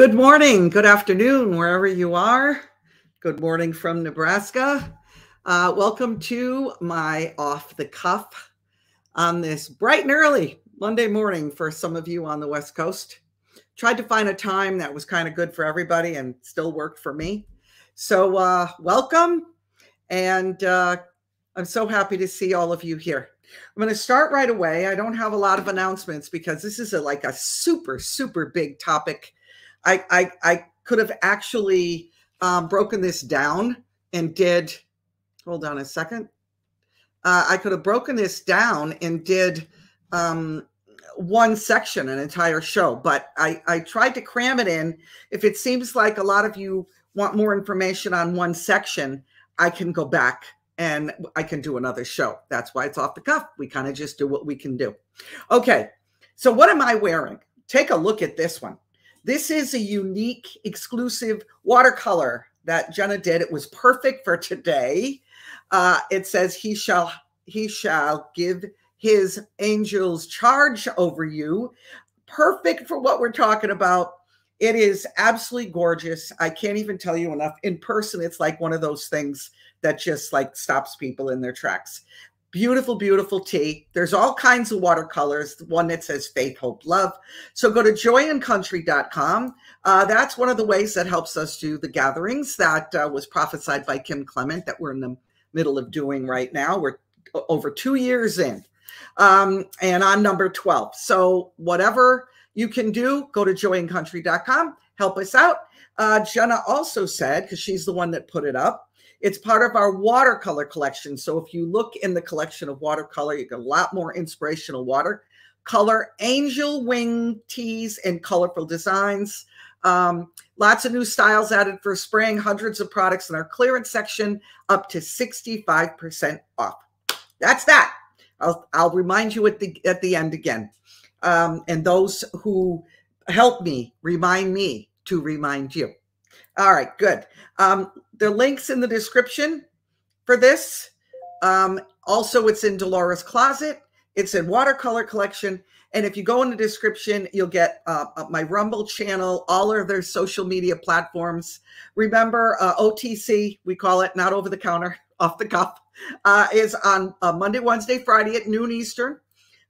Good morning, good afternoon, wherever you are. Good morning from Nebraska. Uh, welcome to my off the cuff on this bright and early Monday morning for some of you on the West Coast. Tried to find a time that was kind of good for everybody and still worked for me. So, uh, welcome. And uh, I'm so happy to see all of you here. I'm going to start right away. I don't have a lot of announcements because this is a, like a super, super big topic I I, I could have actually um, broken this down and did. Hold on a second. Uh, I could have broken this down and did um, one section, an entire show, but I, I tried to cram it in. If it seems like a lot of you want more information on one section, I can go back and I can do another show. That's why it's off the cuff. We kind of just do what we can do. Okay. So, what am I wearing? Take a look at this one. This is a unique, exclusive watercolor that Jenna did. It was perfect for today. Uh, it says, "He shall he shall give his angels charge over you." Perfect for what we're talking about. It is absolutely gorgeous. I can't even tell you enough. In person, it's like one of those things that just like stops people in their tracks. Beautiful, beautiful tea. There's all kinds of watercolors. The one that says faith, hope, love. So go to joyandcountry.com. Uh, that's one of the ways that helps us do the gatherings that uh, was prophesied by Kim Clement that we're in the middle of doing right now. We're over two years in. Um, and I'm number 12. So whatever you can do, go to joyandcountry.com. Help us out. Uh, Jenna also said, because she's the one that put it up, it's part of our watercolor collection. So if you look in the collection of watercolor, you get a lot more inspirational watercolor, angel wing tees, and colorful designs. Um, lots of new styles added for spring, hundreds of products in our clearance section, up to 65% off. That's that. I'll, I'll remind you at the at the end again. Um, and those who help me remind me to remind you. All right, good. Um, the links in the description for this. Um, also, it's in Delora's Closet. It's in Watercolor Collection. And if you go in the description, you'll get uh, uh my Rumble channel, all of their social media platforms. Remember, uh, OTC, we call it, not over the counter, off the cuff, uh, is on uh, Monday, Wednesday, Friday at noon Eastern.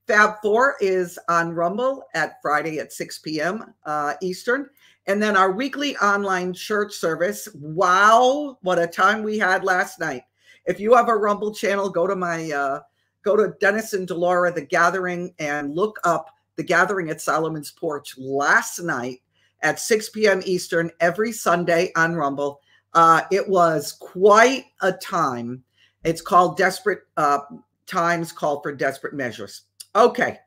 Fab Four is on Rumble at Friday at 6 p.m. Uh, Eastern. And then our weekly online church service. Wow, what a time we had last night. If you have a Rumble channel, go to my uh, go to Dennis and Delora, the gathering, and look up the gathering at Solomon's Porch last night at 6 p.m. Eastern every Sunday on Rumble. Uh, it was quite a time. It's called Desperate uh, Times Call for Desperate Measures. Okay.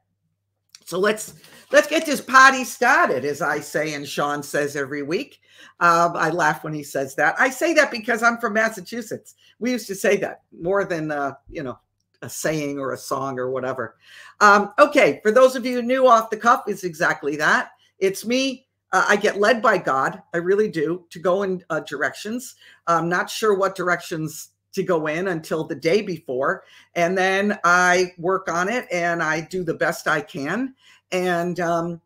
So let's let's get this party started, as I say, and Sean says every week. Um, I laugh when he says that. I say that because I'm from Massachusetts. We used to say that more than uh, you know a saying or a song or whatever. Um, okay, for those of you new off the cuff, it's exactly that. It's me. Uh, I get led by God. I really do to go in uh, directions. I'm not sure what directions to go in until the day before. And then I work on it and I do the best I can. And um,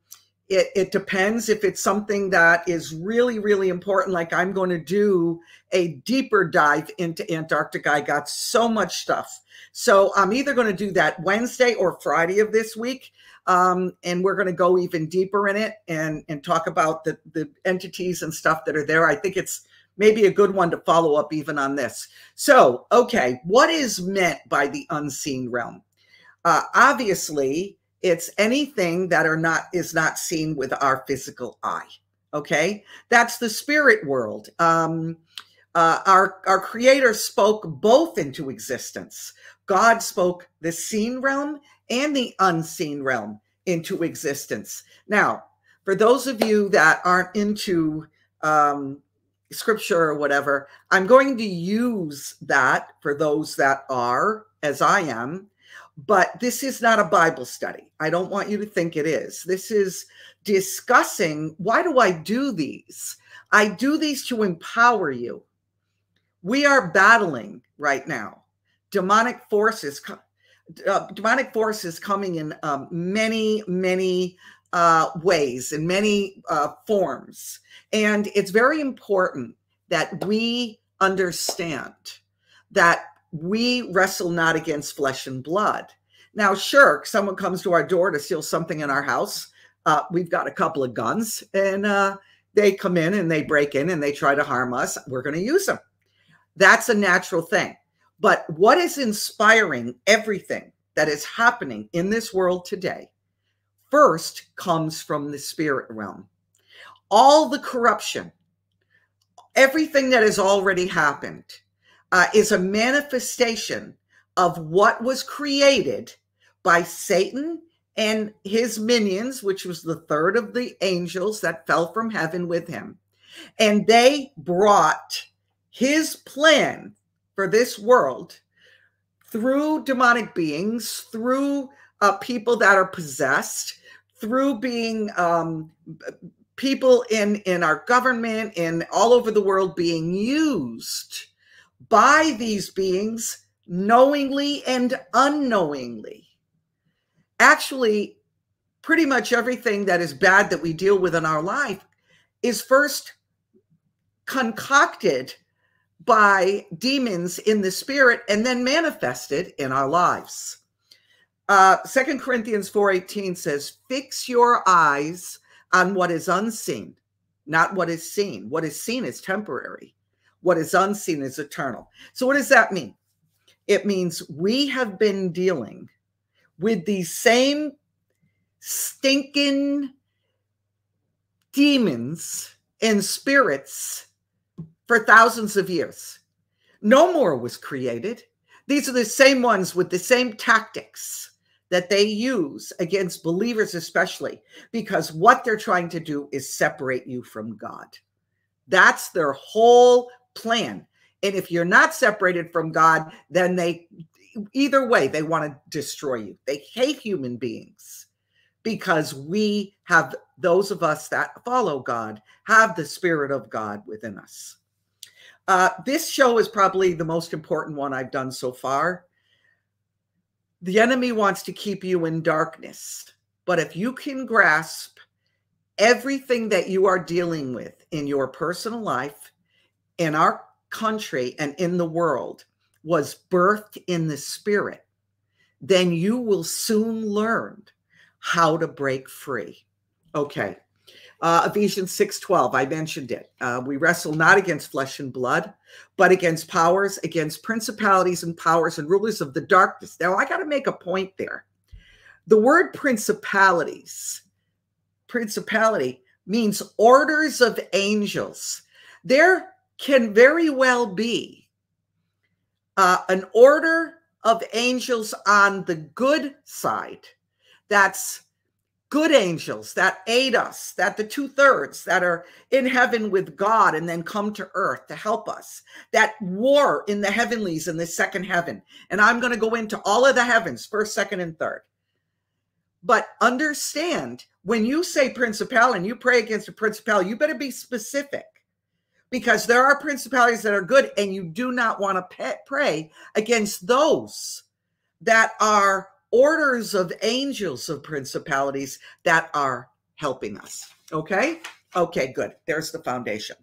it, it depends if it's something that is really, really important, like I'm going to do a deeper dive into Antarctica. I got so much stuff. So I'm either going to do that Wednesday or Friday of this week. Um, and we're going to go even deeper in it and, and talk about the, the entities and stuff that are there. I think it's maybe a good one to follow up even on this. So, okay, what is meant by the unseen realm? Uh, obviously, it's anything that are not is not seen with our physical eye. Okay, that's the spirit world. Um, uh, our our Creator spoke both into existence. God spoke the seen realm and the unseen realm into existence. Now, for those of you that aren't into um, scripture or whatever, I'm going to use that for those that are, as I am. But this is not a Bible study. I don't want you to think it is. This is discussing why do I do these? I do these to empower you. We are battling right now demonic forces, uh, demonic forces coming in um, many, many uh, ways, in many uh, forms. And it's very important that we understand that we wrestle not against flesh and blood. Now, sure, someone comes to our door to steal something in our house. Uh, we've got a couple of guns, and uh, they come in and they break in and they try to harm us. We're going to use them. That's a natural thing. But what is inspiring everything that is happening in this world today first comes from the spirit realm. All the corruption, everything that has already happened uh, is a manifestation of what was created by Satan and his minions, which was the third of the angels that fell from heaven with him. And they brought his plan for this world through demonic beings, through uh, people that are possessed, through being um, people in in our government and all over the world being used by these beings knowingly and unknowingly. Actually pretty much everything that is bad that we deal with in our life is first concocted by demons in the spirit and then manifested in our lives uh, Corinthians 4:18 says, "Fix your eyes on what is unseen, not what is seen. What is seen is temporary. What is unseen is eternal." So what does that mean? It means we have been dealing with these same stinking demons and spirits for thousands of years. No more was created. These are the same ones with the same tactics that they use against believers, especially because what they're trying to do is separate you from God. That's their whole plan. And if you're not separated from God, then they, either way, they want to destroy you. They hate human beings because we have, those of us that follow God, have the Spirit of God within us. Uh, this show is probably the most important one I've done so far the enemy wants to keep you in darkness. But if you can grasp everything that you are dealing with in your personal life, in our country, and in the world was birthed in the spirit, then you will soon learn how to break free. Okay. Uh, Ephesians 6:12, I mentioned it. Uh, we wrestle not against flesh and blood, but against powers, against principalities and powers and rulers of the darkness. Now, I got to make a point there. The word principalities, principality means orders of angels. There can very well be uh, an order of angels on the good side that's good angels that aid us, that the two thirds that are in heaven with God and then come to earth to help us, that war in the heavenlies in the second heaven. And I'm going to go into all of the heavens, first, second, and third. But understand when you say principal and you pray against a principal, you better be specific because there are principalities that are good and you do not want to pray against those that are orders of angels of principalities that are helping us. Okay. Okay, good. There's the foundation.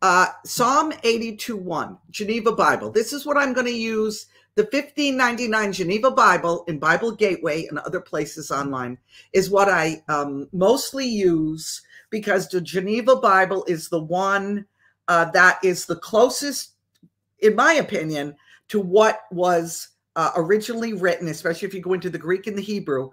Uh, Psalm 82 1, Geneva Bible. This is what I'm going to use the 1599 Geneva Bible in Bible Gateway and other places online is what I um, mostly use because the Geneva Bible is the one uh, that is the closest, in my opinion, to what was uh, originally written, especially if you go into the Greek and the Hebrew.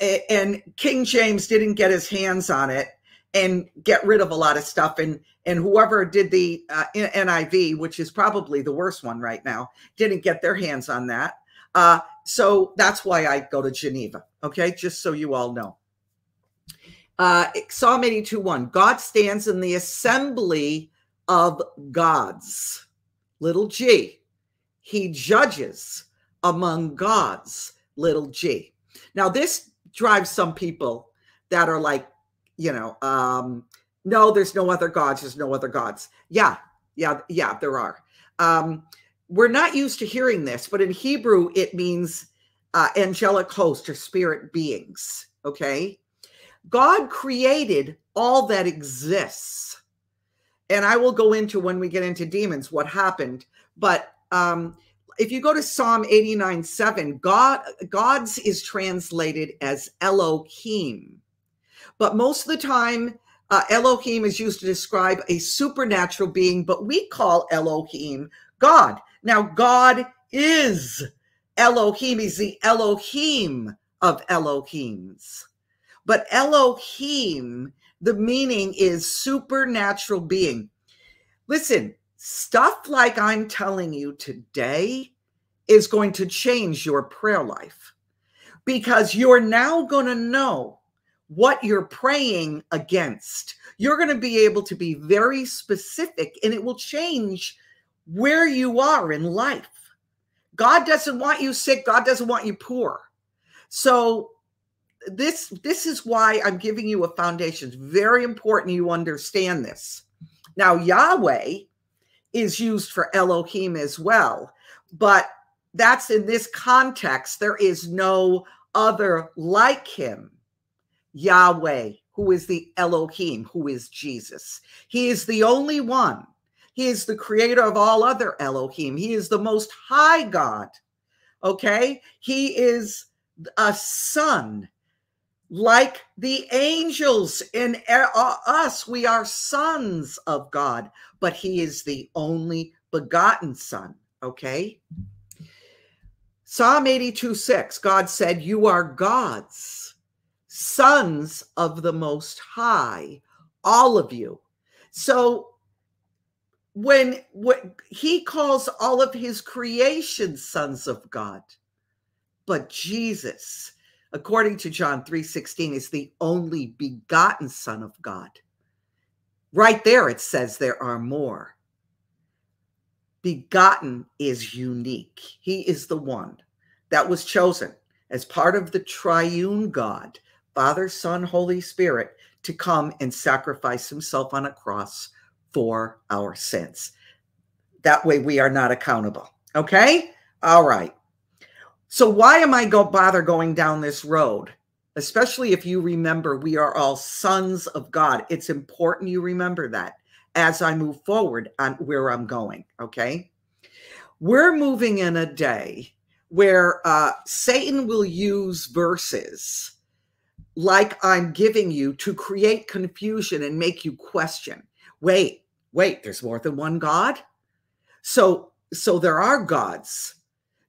Uh, and King James didn't get his hands on it and get rid of a lot of stuff. And and whoever did the uh, NIV, which is probably the worst one right now, didn't get their hands on that. Uh, so that's why I go to Geneva. Okay, just so you all know. Uh, Psalm 82 1 God stands in the assembly of gods, little g. He judges among gods, little g. Now, this drives some people that are like, you know, um, no, there's no other gods, there's no other gods. Yeah, yeah, yeah, there are. Um, we're not used to hearing this, but in Hebrew, it means uh, angelic host or spirit beings. Okay. God created all that exists. And I will go into when we get into demons what happened. But um, if you go to Psalm 89 7, God God's is translated as Elohim. But most of the time, uh, Elohim is used to describe a supernatural being, but we call Elohim God. Now, God is Elohim, he's the Elohim of Elohims. But Elohim, the meaning is supernatural being. Listen, stuff like I'm telling you today is going to change your prayer life because you're now going to know what you're praying against. You're going to be able to be very specific and it will change where you are in life. God doesn't want you sick, God doesn't want you poor. So this this is why I'm giving you a foundation. It's very important you understand this. Now Yahweh is used for Elohim as well, but that's in this context. There is no other like him. Yahweh, who is the Elohim, who is Jesus. He is the only one. He is the creator of all other Elohim. He is the most high God. Okay? He is a son like the angels in eh, us. We are sons of God, but he is the only begotten son. Okay? Psalm 82 6, God said, You are gods, sons of the Most High, all of you. So when, when he calls all of his creation sons of God, but Jesus according to John 3:16 is the only begotten son of God. Right there it says there are more. Begotten is unique. He is the one that was chosen as part of the triune God, Father, Son, Holy Spirit, to come and sacrifice himself on a cross for our sins. That way we are not accountable. Okay? All right. So why am I go bother going down this road? Especially if you remember we are all sons of God. It's important you remember that as I move forward on where I'm going. Okay. We're moving in a day where uh, Satan will use verses like I'm giving you to create confusion and make you question. Wait, wait, there's more than one God? So so there are gods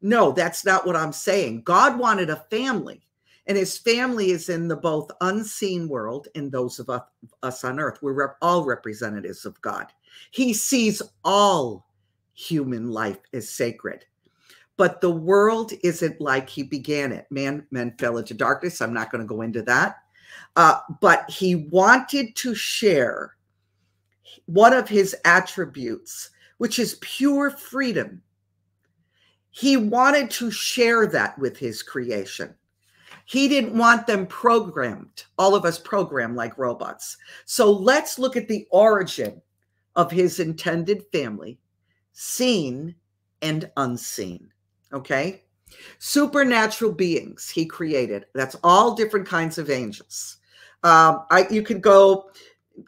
no, that's not what I'm saying. God wanted a family, and his family is in the both unseen world and those of us on earth. We're rep- all representatives of God. He sees all human life as sacred. But the world isn't like he began it. Man, men fell into darkness. I'm not going to go into that. Uh, but he wanted to share one of his attributes, which is pure freedom he wanted to share that with his creation. He didn't want them programmed, all of us programmed like robots. So let's look at the origin of his intended family, seen and unseen. Okay. Supernatural beings he created. That's all different kinds of angels. Um, I, you can go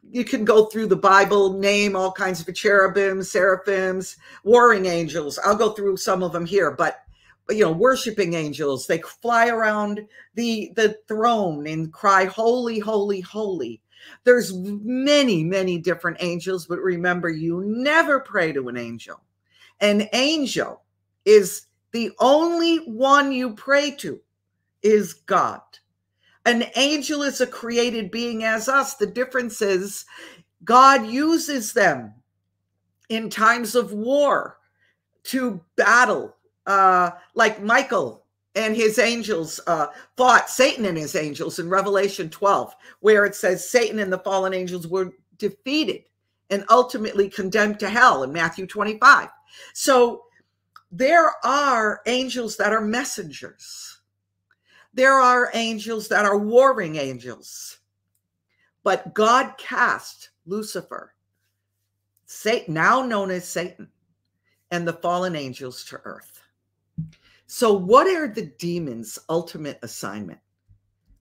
you can go through the Bible, name all kinds of cherubims, seraphims, warring angels. I'll go through some of them here, but, but you know, worshiping angels, they fly around the the throne and cry, "Holy, holy, holy." There's many, many different angels, but remember, you never pray to an angel. An angel is the only one you pray to is God. An angel is a created being as us. The difference is God uses them in times of war to battle, uh, like Michael and his angels uh, fought Satan and his angels in Revelation 12, where it says Satan and the fallen angels were defeated and ultimately condemned to hell in Matthew 25. So there are angels that are messengers there are angels that are warring angels. But God cast Lucifer, Satan, now known as Satan, and the fallen angels to earth. So, what are the demons' ultimate assignment?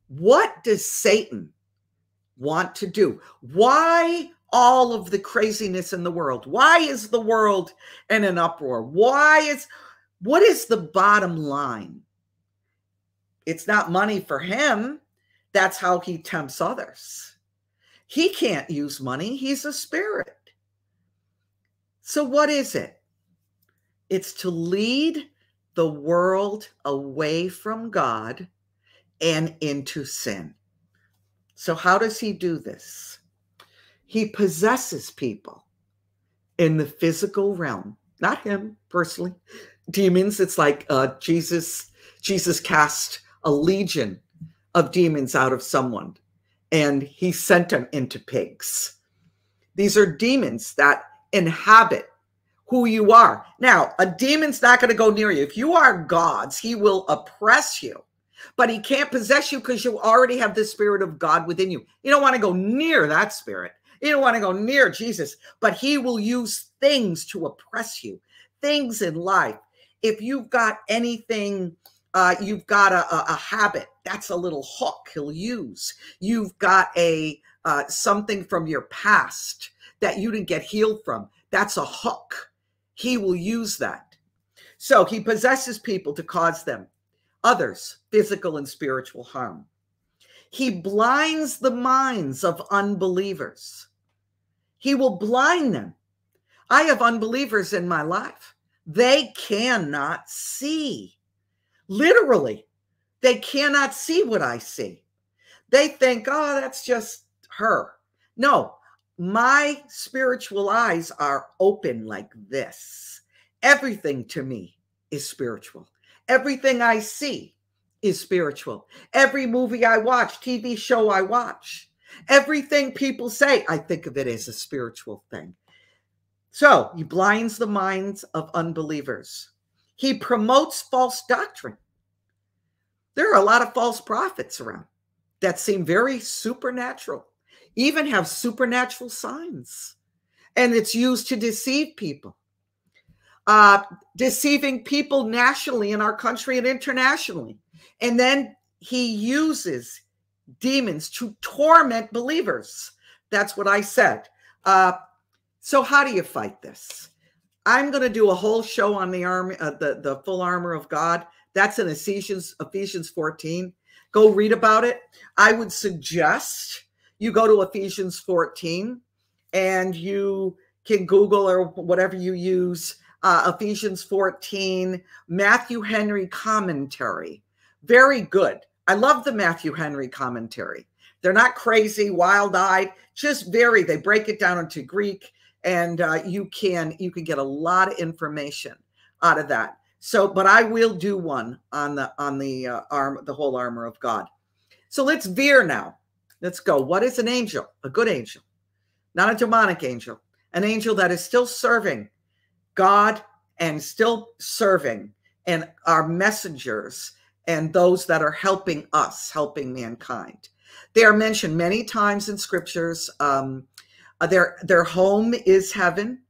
What does Satan want to do. Why all of the craziness in the world? Why is the world in an uproar? Why is what is the bottom line? It's not money for him. That's how he tempts others. He can't use money, he's a spirit. So, what is it? It's to lead the world away from God and into sin. So, how does he do this? He possesses people in the physical realm, not him personally. Demons, it's like uh, Jesus. Jesus cast a legion of demons out of someone, and he sent them into pigs. These are demons that inhabit who you are. Now, a demon's not going to go near you. If you are God's, he will oppress you but he can't possess you because you already have the spirit of God within you. You don't want to go near that spirit. You don't want to go near Jesus, but he will use things to oppress you, things in life. If you've got anything, uh, you've got a, a, a, habit, that's a little hook he'll use. You've got a uh, something from your past that you didn't get healed from. That's a hook. He will use that. So he possesses people to cause them others physical and spiritual harm. He blinds the minds of unbelievers. He will blind them. I have unbelievers in my life. They cannot see. Literally, they cannot see what I see. They think, oh, that's just her. No, my spiritual eyes are open like this. Everything to me is spiritual. Everything I see is spiritual. Every movie I watch, TV show I watch, everything people say, I think of it as a spiritual thing. So he blinds the minds of unbelievers. He promotes false doctrine. There are a lot of false prophets around that seem very supernatural, even have supernatural signs, and it's used to deceive people uh, deceiving people nationally in our country and internationally. And then he uses demons to torment believers. That's what I said. Uh, so how do you fight this? I'm going to do a whole show on the arm, uh, the the full armor of God. That's in Ephesians Ephesians 14. Go read about it. I would suggest you go to Ephesians 14 and you can Google or whatever you use uh, Ephesians 14, Matthew Henry commentary. Very good. I love the Matthew Henry commentary. They're not crazy, wild-eyed, just very. They break it down into Greek, and uh, you can you can get a lot of information out of that. So, but I will do one on the on the uh, arm, the whole armor of God. So let's veer now. Let's go. What is an angel? A good angel, not a demonic angel. An angel that is still serving God and still serving and our messengers and those that are helping us, helping mankind. They are mentioned many times in scriptures. Um, their their home is heaven.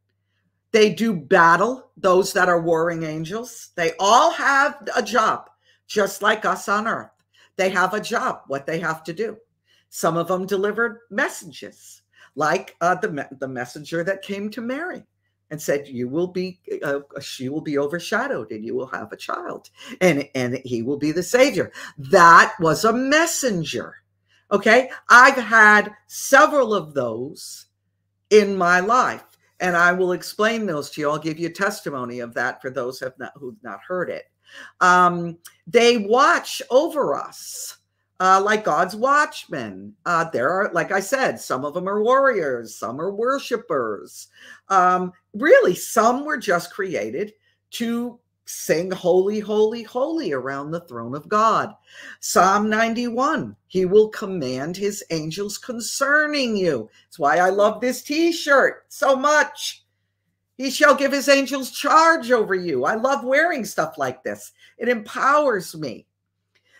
They do battle those that are warring angels. They all have a job, just like us on earth. They have a job, what they have to do. Some of them delivered messages, like uh, the the messenger that came to Mary and said you will be uh, she will be overshadowed and you will have a child and and he will be the savior that was a messenger okay i've had several of those in my life and i will explain those to you i'll give you testimony of that for those have not who've not heard it um, they watch over us uh, like God's watchmen. Uh, there are, like I said, some of them are warriors, some are worshipers. Um, really, some were just created to sing holy, holy, holy around the throne of God. Psalm 91, he will command his angels concerning you. That's why I love this t-shirt so much. He shall give his angels charge over you. I love wearing stuff like this. It empowers me.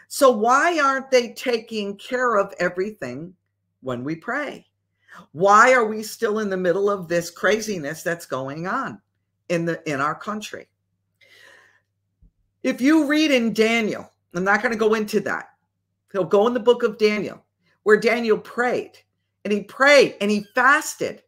So, why aren't they taking care of everything when we pray? Why are we still in the middle of this craziness that's going on in the in our country? If you read in Daniel, I'm not going to go into that. He'll go in the book of Daniel, where Daniel prayed and he prayed and he fasted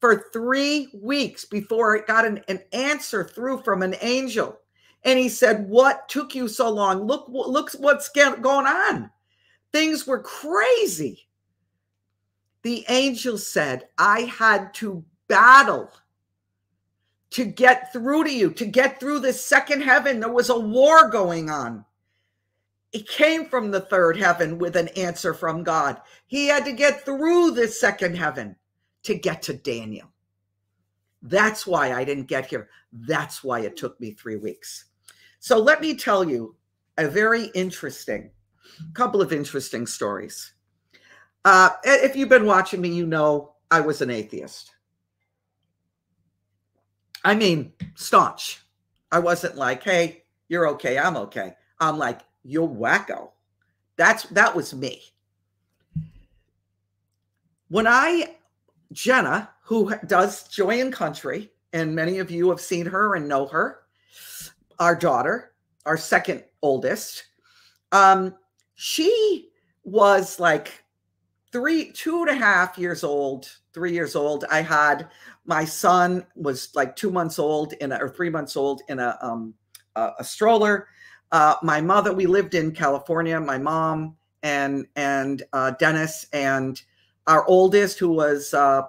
for three weeks before it got an, an answer through from an angel. And he said, What took you so long? Look, look what's going on. Things were crazy. The angel said, I had to battle to get through to you, to get through the second heaven. There was a war going on. He came from the third heaven with an answer from God. He had to get through the second heaven to get to Daniel. That's why I didn't get here. That's why it took me three weeks. So let me tell you a very interesting couple of interesting stories. Uh, if you've been watching me, you know I was an atheist. I mean, staunch. I wasn't like, hey, you're okay, I'm okay. I'm like, you're wacko. That's that was me. When I, Jenna, who does Joy and Country, and many of you have seen her and know her, our daughter, our second oldest, um, she was like three, two and a half years old, three years old. I had my son was like two months old in a, or three months old in a um a, a stroller. Uh, my mother, we lived in California. My mom and and uh, Dennis and our oldest, who was uh,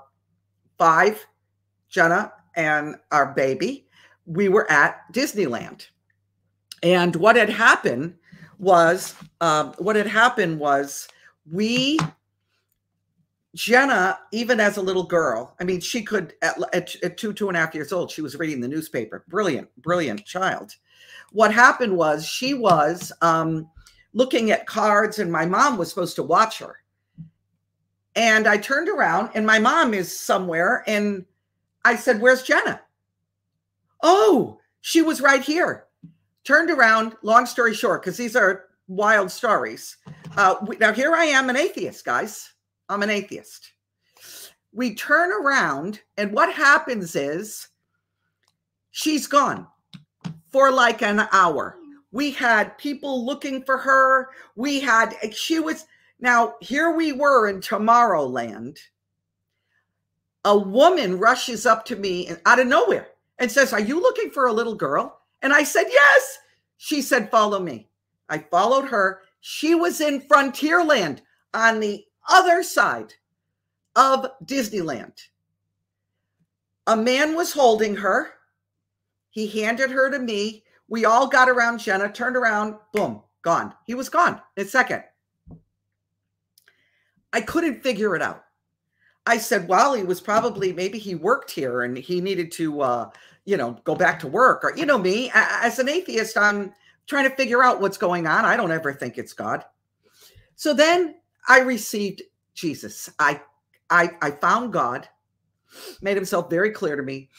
five, Jenna, and our baby, we were at Disneyland. And what had happened was, um, what had happened was we Jenna, even as a little girl, I mean, she could at, at, at, two, two and a half years old, she was reading the newspaper. Brilliant, brilliant child. What happened was she was um, looking at cards, and my mom was supposed to watch her. And I turned around, and my mom is somewhere, and I said, "Where's Jenna?" Oh, she was right here. Turned around. Long story short, because these are wild stories. Uh, now here I am, an atheist, guys I'm an atheist. We turn around, and what happens is she's gone for like an hour. We had people looking for her. We had, she was, now here we were in Tomorrowland. A woman rushes up to me and out of nowhere and says, Are you looking for a little girl? And I said, Yes. She said, Follow me. I followed her. She was in Frontierland on the other side of Disneyland. A man was holding her. He handed her to me. We all got around Jenna, turned around, boom, gone. He was gone in a second. I couldn't figure it out. I said, well, he was probably, maybe he worked here and he needed to, uh, you know, go back to work. Or, you know, me as an atheist, I'm trying to figure out what's going on. I don't ever think it's God. So then I received Jesus. I I I found God, made himself very clear to me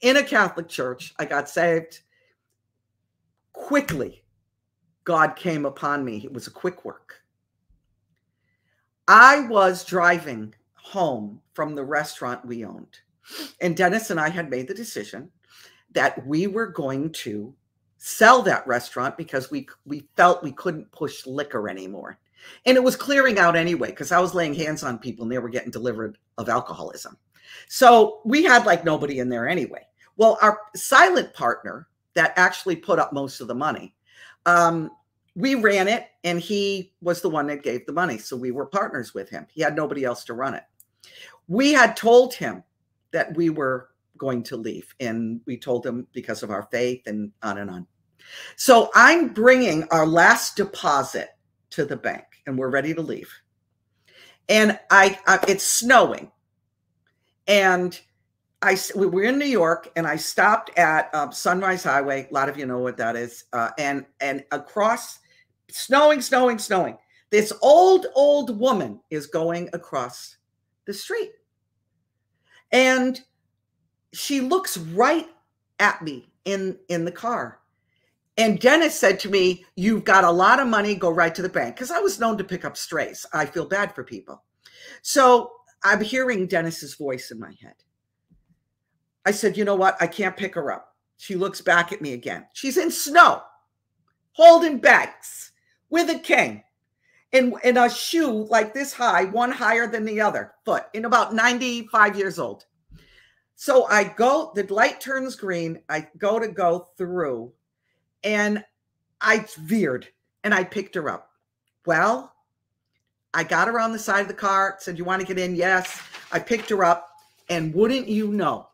in a Catholic church. I got saved quickly. God came upon me. It was a quick work. I was driving home from the restaurant we owned. And Dennis and I had made the decision that we were going to sell that restaurant because we we felt we couldn't push liquor anymore. And it was clearing out anyway, because I was laying hands on people and they were getting delivered of alcoholism. So we had like nobody in there anyway. Well, our silent partner that actually put up most of the money, um, we ran it and he was the one that gave the money. So we were partners with him. He had nobody else to run it. We had told him that we were going to leave. And we told him because of our faith and on and on. So I'm bringing our last deposit to the bank and we're ready to leave. And I, I it's snowing, and I we were in New York, and I stopped at um, Sunrise Highway. A lot of you know what that is, uh, and and across, snowing, snowing, snowing. This old old woman is going across the street, and she looks right at me in in the car and Dennis said to me, You've got a lot of money, go right to the bank. Because I was known to pick up strays. I feel bad for people. So I'm hearing Dennis's voice in my head. I said, You know what? I can't pick her up. She looks back at me again. She's in snow, holding bags with a cane. in, in a shoe like this high, one higher than the other foot, in about 95 years old. So I go, the light turns green. I go to go through and I veered and I picked her up. Well, I got her on the side of the car, said, You want to get in? Yes. I picked her up. And wouldn't you know,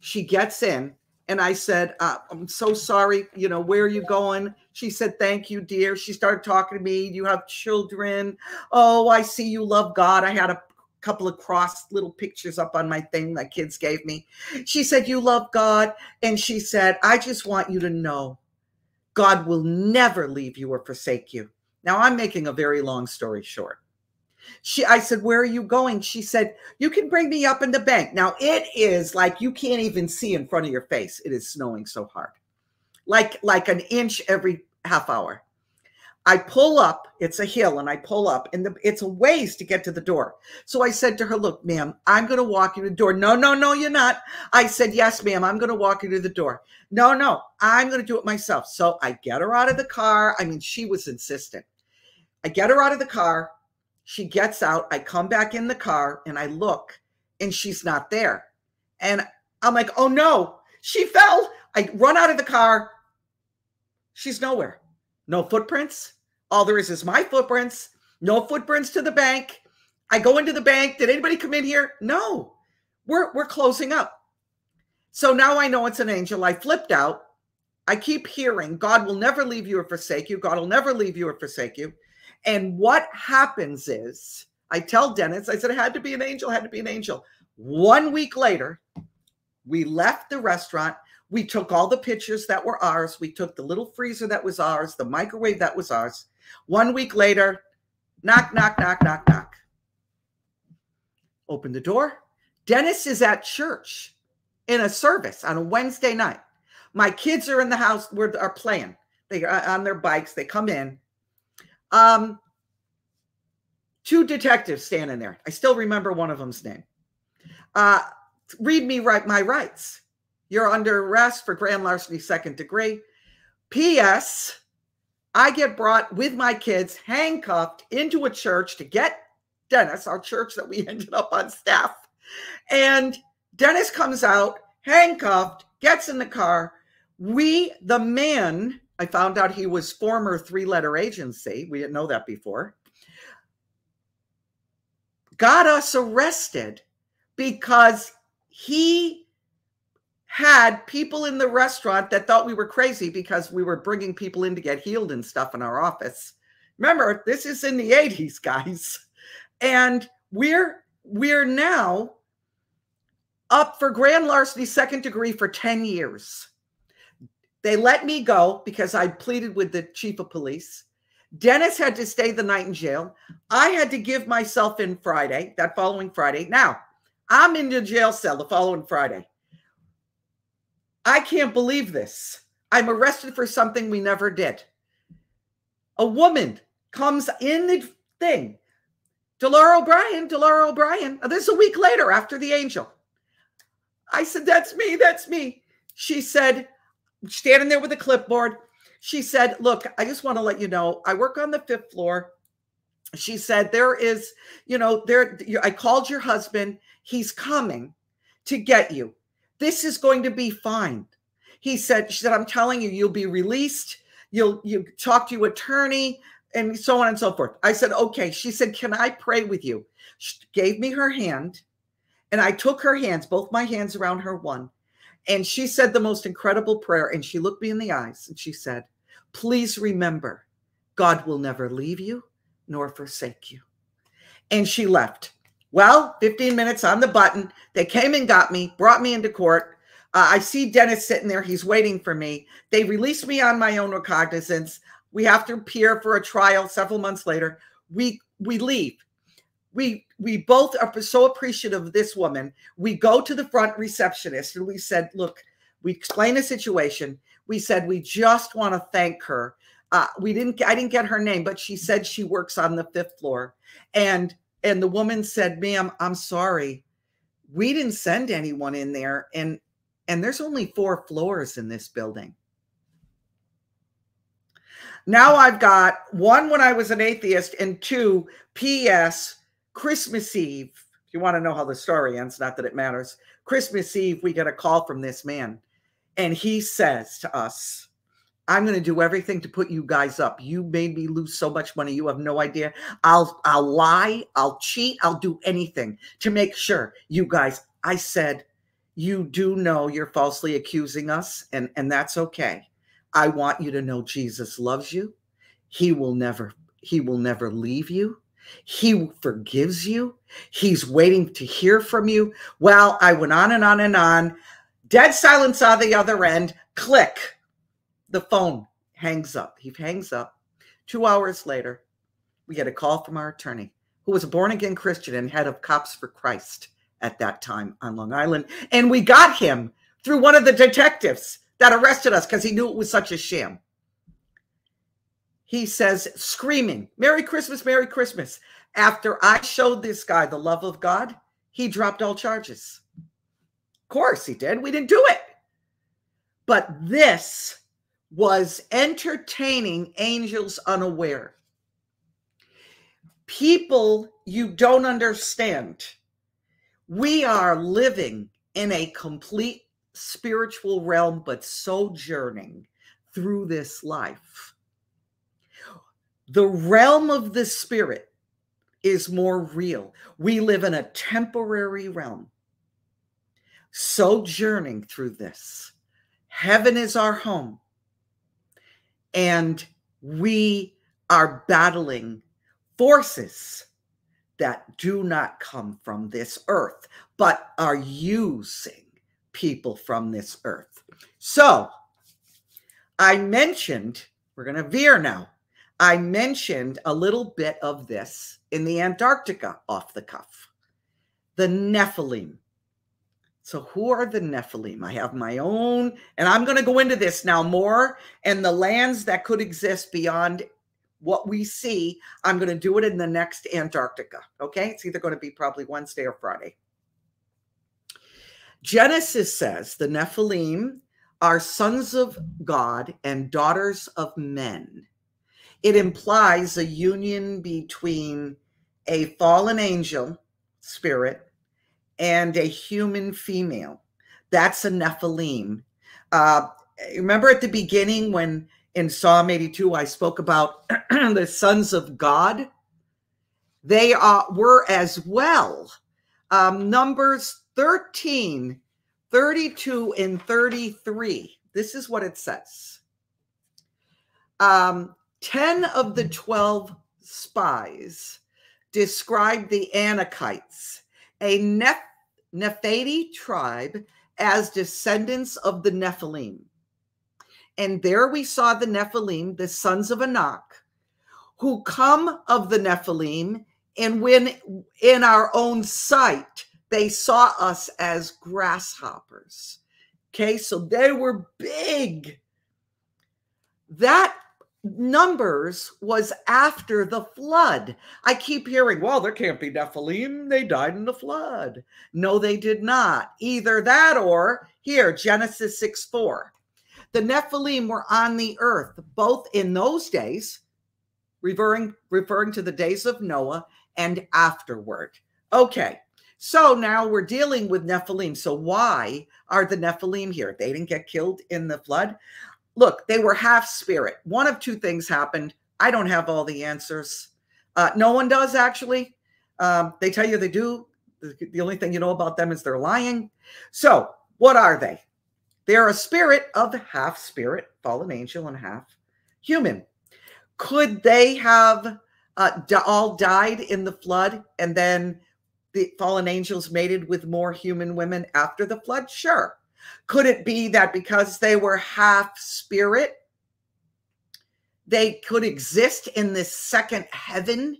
she gets in. And I said, uh, I'm so sorry. You know, where are you going? She said, Thank you, dear. She started talking to me. You have children. Oh, I see you love God. I had a couple of cross little pictures up on my thing that kids gave me. She said, You love God. And she said, I just want you to know God will never leave you or forsake you. Now, I'm making a very long story short. She, I said, Where are you going? She said, You can bring me up in the bank. Now, it is like you can't even see in front of your face. It is snowing so hard, like, like an inch every half hour. I pull up, it's a hill, and I pull up, and the, it's a ways to get to the door. So I said to her, Look, ma'am, I'm going to walk you to the door. No, no, no, you're not. I said, Yes, ma'am, I'm going to walk you to the door. No, no, I'm going to do it myself. So I get her out of the car. I mean, she was insistent. I get her out of the car. She gets out. I come back in the car and I look, and she's not there. And I'm like, Oh no, she fell. I run out of the car. She's nowhere. No footprints. All there is is my footprints. No footprints to the bank. I go into the bank. Did anybody come in here? No. We're we're closing up. So now I know it's an angel. I flipped out. I keep hearing God will never leave you or forsake you. God will never leave you or forsake you. And what happens is I tell Dennis, I said, it had to be an angel, had to be an angel. One week later, we left the restaurant. We took all the pictures that were ours. We took the little freezer that was ours, the microwave that was ours. One week later, knock, knock, knock, knock, knock. Open the door. Dennis is at church in a service on a Wednesday night. My kids are in the house, we are playing. They are on their bikes. They come in. Um, two detectives standing there. I still remember one of them's name. Uh, read me right my rights. You're under arrest for grand larceny, second degree. P.S. I get brought with my kids handcuffed into a church to get Dennis, our church that we ended up on staff. And Dennis comes out handcuffed, gets in the car. We, the man, I found out he was former three letter agency. We didn't know that before. Got us arrested because he had people in the restaurant that thought we were crazy because we were bringing people in to get healed and stuff in our office. Remember, this is in the 80s, guys. And we're we're now up for grand larceny second degree for 10 years. They let me go because I pleaded with the chief of police. Dennis had to stay the night in jail. I had to give myself in Friday, that following Friday. Now, I'm in the jail cell the following Friday. I can't believe this. I'm arrested for something we never did. A woman comes in the thing. Delora O'Brien, Delora O'Brien. This is a week later after the angel. I said, That's me, that's me. She said, standing there with a clipboard, she said, Look, I just want to let you know, I work on the fifth floor. She said, There is, you know, there, I called your husband. He's coming to get you. This is going to be fine. He said, she said, I'm telling you, you'll be released. You'll you talk to your attorney and so on and so forth. I said, okay. She said, Can I pray with you? She gave me her hand and I took her hands, both my hands around her one. And she said the most incredible prayer. And she looked me in the eyes and she said, Please remember, God will never leave you nor forsake you. And she left. Well, 15 minutes on the button. They came and got me, brought me into court. Uh, I see Dennis sitting there. He's waiting for me. They released me on my own recognizance. We have to appear for a trial several months later. We we leave. We we both are so appreciative of this woman. We go to the front receptionist and we said, "Look, we explain the situation. We said we just want to thank her. Uh, we didn't. I didn't get her name, but she said she works on the fifth floor, and and the woman said, "Ma'am, I'm sorry. We didn't send anyone in there and and there's only four floors in this building." Now I've got one when I was an atheist, and two, P.S. Christmas Eve. If you want to know how the story ends, not that it matters. Christmas Eve, we get a call from this man, and he says to us, I'm going to do everything to put you guys up. You made me lose so much money. You have no idea. I'll I'll lie, I'll cheat, I'll do anything to make sure you guys. I said, you do know you're falsely accusing us and and that's okay. I want you to know Jesus loves you. He will never he will never leave you. He forgives you. He's waiting to hear from you. Well, I went on and on and on. Dead silence on the other end. Click the phone hangs up. He hangs up. Two hours later, we get a call from our attorney, who was a born again Christian and head of Cops for Christ at that time on Long Island. And we got him through one of the detectives that arrested us because he knew it was such a sham. He says, screaming, Merry Christmas, Merry Christmas. After I showed this guy the love of God, he dropped all charges. Of course he did. We didn't do it. But this was entertaining angels unaware. People you don't understand. We are living in a complete spiritual realm, but sojourning through this life. The realm of the spirit is more real. We live in a temporary realm, sojourning through this. Heaven is our home. And we are battling forces that do not come from this earth, but are using people from this earth. So I mentioned, we're going to veer now. I mentioned a little bit of this in the Antarctica off the cuff. The Nephilim. So, who are the Nephilim? I have my own, and I'm going to go into this now more and the lands that could exist beyond what we see. I'm going to do it in the next Antarctica. Okay. It's either going to be probably Wednesday or Friday. Genesis says the Nephilim are sons of God and daughters of men. It implies a union between a fallen angel spirit and a human female. That's a Nephilim. Uh, remember at the beginning when in Psalm 82 I spoke about the sons of God? They are, were as well. Um, numbers 13, 32, and 33. This is what it says. Um, 10 of the 12 spies described the Anakites, a Neph Nephati tribe as descendants of the Nephilim. And there we saw the Nephilim, the sons of Anak, who come of the Nephilim. And when in our own sight, they saw us as grasshoppers. Okay, so they were big. That Numbers was after the flood. I keep hearing, well, there can't be Nephilim. They died in the flood. No, they did not. Either that or here, Genesis 6 4. The Nephilim were on the earth, both in those days, referring, referring to the days of Noah, and afterward. Okay, so now we're dealing with Nephilim. So why are the Nephilim here? They didn't get killed in the flood look, they were half spirit. One of two things happened. I don't have all the answers. Uh, no one does, actually. Um, they tell you they do. The, only thing you know about them is they're lying. So, what are they? They're a spirit of half spirit, fallen angel, and half human. Could they have uh, all died in the flood and then the fallen angels mated with more human women after the flood? Sure. Could it be that because they were half spirit, they could exist in this second heaven?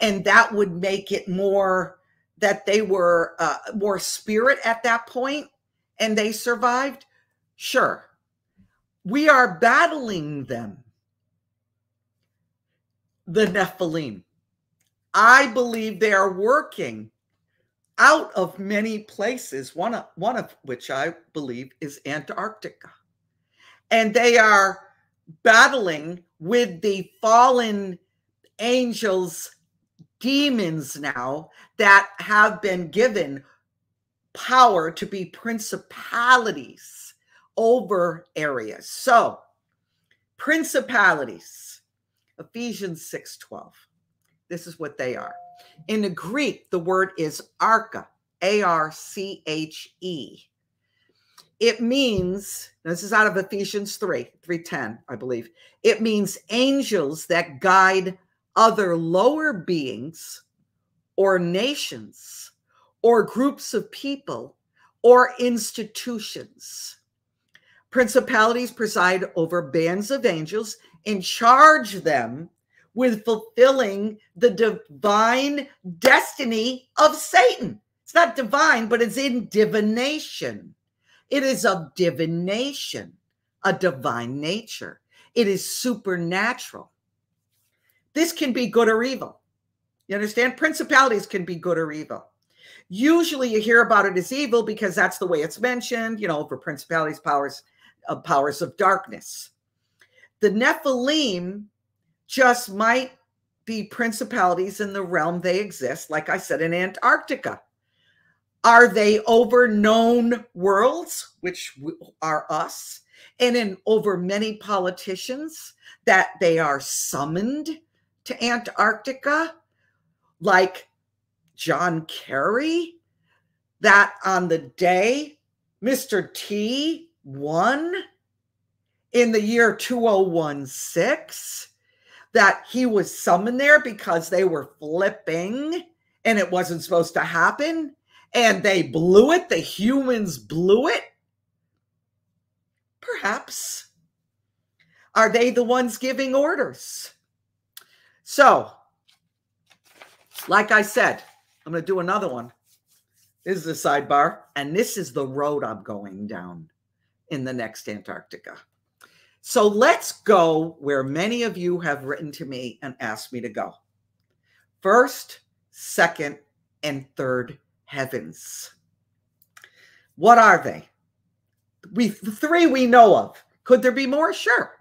And that would make it more that they were uh, more spirit at that point and they survived? Sure. We are battling them, the Nephilim. I believe they are working out of many places, one of, one of which I believe is Antarctica. And they are battling with the fallen angels, demons now that have been given power to be principalities over areas. So, principalities, Ephesians 6:12. This is what they are. In the Greek, the word is archa, A R C H E. It means, this is out of Ephesians 3, 310, I believe. It means angels that guide other lower beings or nations or groups of people or institutions. Principalities preside over bands of angels and charge them with fulfilling the divine destiny of Satan. It's not divine, but it's in divination. It is of divination, a divine nature. It is supernatural. This can be good or evil. You understand? Principalities can be good or evil. Usually you hear about it as evil because that's the way it's mentioned, you know, for principalities, powers, uh, powers of darkness. The Nephilim just might be principalities in the realm they exist, like I said, in Antarctica. Are they over known worlds, which are us, and in over many politicians that they are summoned to Antarctica, like John Kerry, that on the day Mr. T won in the year 2016, that he was summoned there because they were flipping and it wasn't supposed to happen and they blew it, the humans blew it? Perhaps. Are they the ones giving orders? So, like I said, I'm going to do another one. This is the sidebar, and this is the road I'm going down in the next Antarctica. So let's go where many of you have written to me and asked me to go. First, second, and third heavens. What are they? We the three we know of. Could there be more? Sure.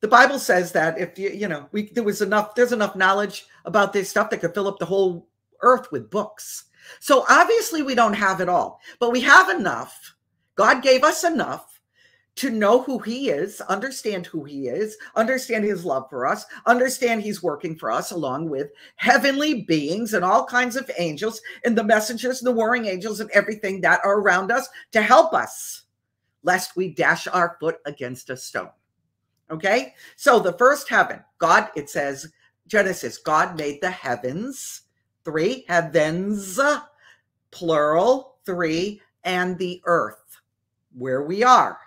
The Bible says that if you you know we there was enough there's enough knowledge about this stuff that could fill up the whole earth with books. So obviously we don't have it all, but we have enough. God gave us enough to know who he is, understand who he is, understand his love for us, understand he's working for us along with heavenly beings and all kinds of angels and the messengers and the warring angels and everything that are around us to help us, lest we dash our foot against a stone. Okay. So the first heaven, God, it says, Genesis, God made the heavens, three heavens, plural, three, and the earth, where we are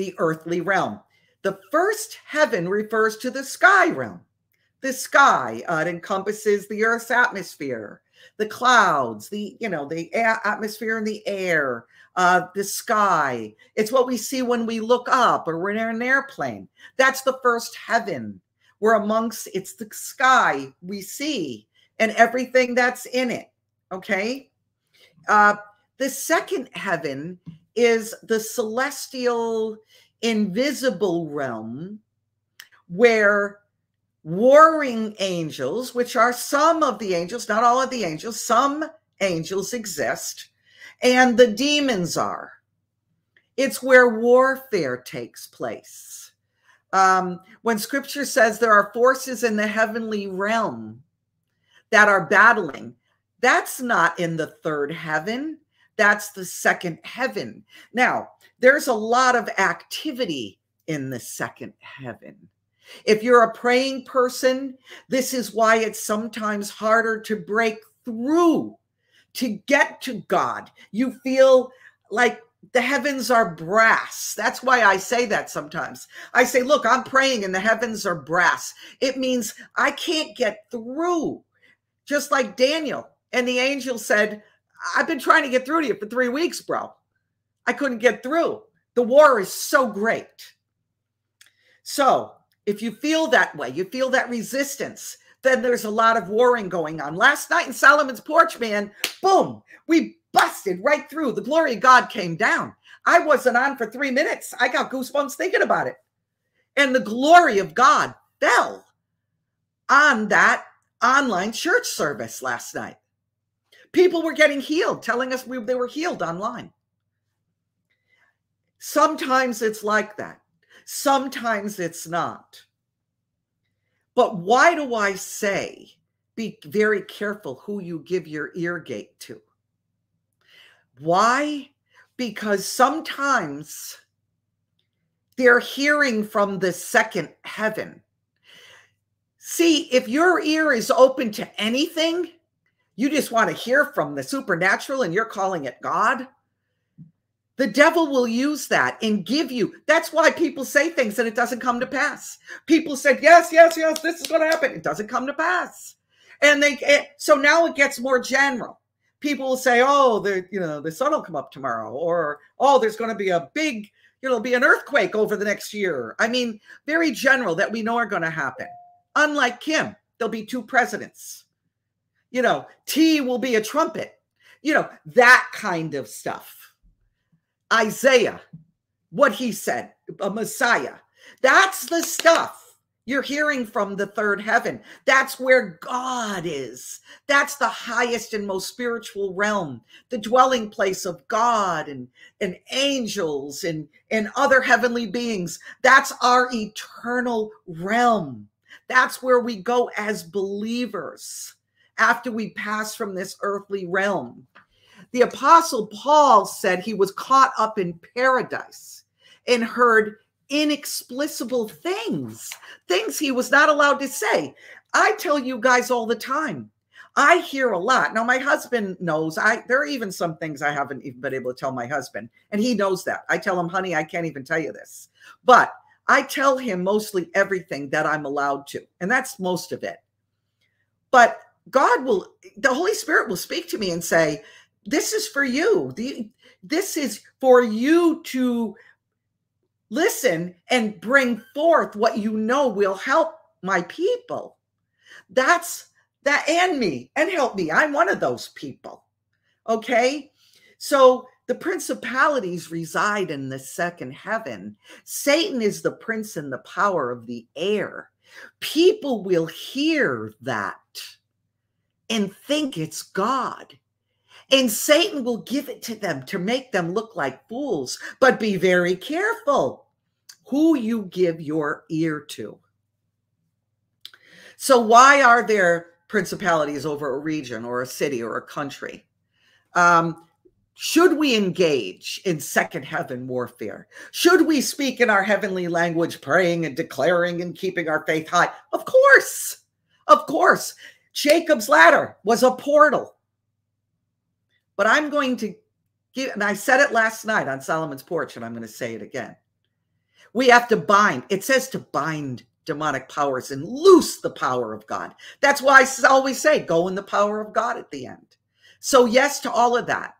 the earthly realm. The first heaven refers to the sky realm. The sky uh, encompasses the Earth's atmosphere, the clouds, the you know the atmosphere and the air, uh, the sky. It's what we see when we look up or we're in an airplane. That's the first heaven. We're amongst it's the sky we see and everything that's in it. Okay. Uh, the second heaven is the celestial invisible realm where warring angels, which are some of the angels, not all of the angels, some angels exist, and the demons are. It's where warfare takes place. Um, when scripture says there are forces in the heavenly realm that are battling, that's not in the third heaven. That's the second heaven. Now, there's a lot of activity in the second heaven. If you're a praying person, this is why it's sometimes harder to break through to get to God. You feel like the heavens are brass. That's why I say that sometimes. I say, look, I'm praying and the heavens are brass. It means I can't get through. Just like Daniel and the angel said, I've been trying to get through to you for three weeks, bro. I couldn't get through. The war is so great. So, if you feel that way, you feel that resistance, then there's a lot of warring going on. Last night in Solomon's porch, man, boom, we busted right through. The glory of God came down. I wasn't on for three minutes. I got goosebumps thinking about it. And the glory of God fell on that online church service last night. People were getting healed, telling us we, they were healed online. Sometimes it's like that. Sometimes it's not. But why do I say be very careful who you give your ear gate to? Why? Because sometimes they're hearing from the second heaven. See, if your ear is open to anything, you just want to hear from the supernatural and you're calling it God. The devil will use that and give you. That's why people say things and it doesn't come to pass. People said, yes, yes, yes, this is going to happen. It doesn't come to pass. And they, it, so now it gets more general. People will say, oh, the, you know, the sun will come up tomorrow, or, oh, there's going to be a big, you know, be an earthquake over the next year. I mean, very general that we know are going to happen. Unlike Kim, there'll be two presidents you know, T will be a trumpet, you know, that kind of stuff. Isaiah, what he said, a Messiah. That's the stuff you're hearing from the third heaven. That's where God is. That's the highest and most spiritual realm, the dwelling place of God and, and angels and, and other heavenly beings. That's our eternal realm. That's where we go as believers after we pass from this earthly realm. The apostle Paul said he was caught up in paradise and heard inexplicable things, things he was not allowed to say. I tell you guys all the time. I hear a lot. Now my husband knows. I there are even some things I haven't even been able to tell my husband, and he knows that. I tell him, "Honey, I can't even tell you this." But I tell him mostly everything that I'm allowed to, and that's most of it. But God will, the Holy Spirit will speak to me and say, This is for you. The, this is for you to listen and bring forth what you know will help my people. That's that and me and help me. I'm one of those people. Okay. So the principalities reside in the second heaven. Satan is the prince and the power of the air. People will hear that and think it's God. And Satan will give it to them to make them look like fools. But be very careful who you give your ear to. So, why are there principalities over a region or a city or a country? Um, should we engage in second heaven warfare? Should we speak in our heavenly language, praying and declaring and keeping our faith high? Of course. Of course. Jacob's ladder was a portal. But I'm going to give, and I said it last night on Solomon's porch, and I'm going to say it again. We have to bind. It says to bind demonic powers and loose the power of God. That's why I always say go in the power of God at the end. So, yes to all of that.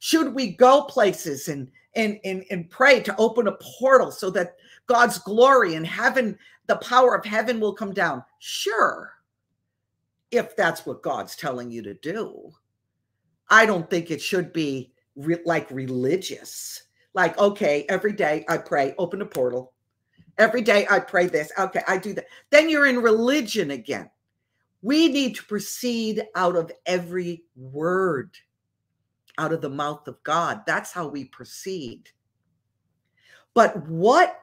Should we go places and and and, and pray to open a portal so that God's glory and heaven, the power of heaven will come down? Sure if that's what God's telling you to do. I don't think it should be re- like religious. Like, okay, every day I pray, open a portal. Every day I pray this. Okay, I do that. Then you're in religion again. We need to proceed out of every word, out of the mouth of God. That's how we proceed. But what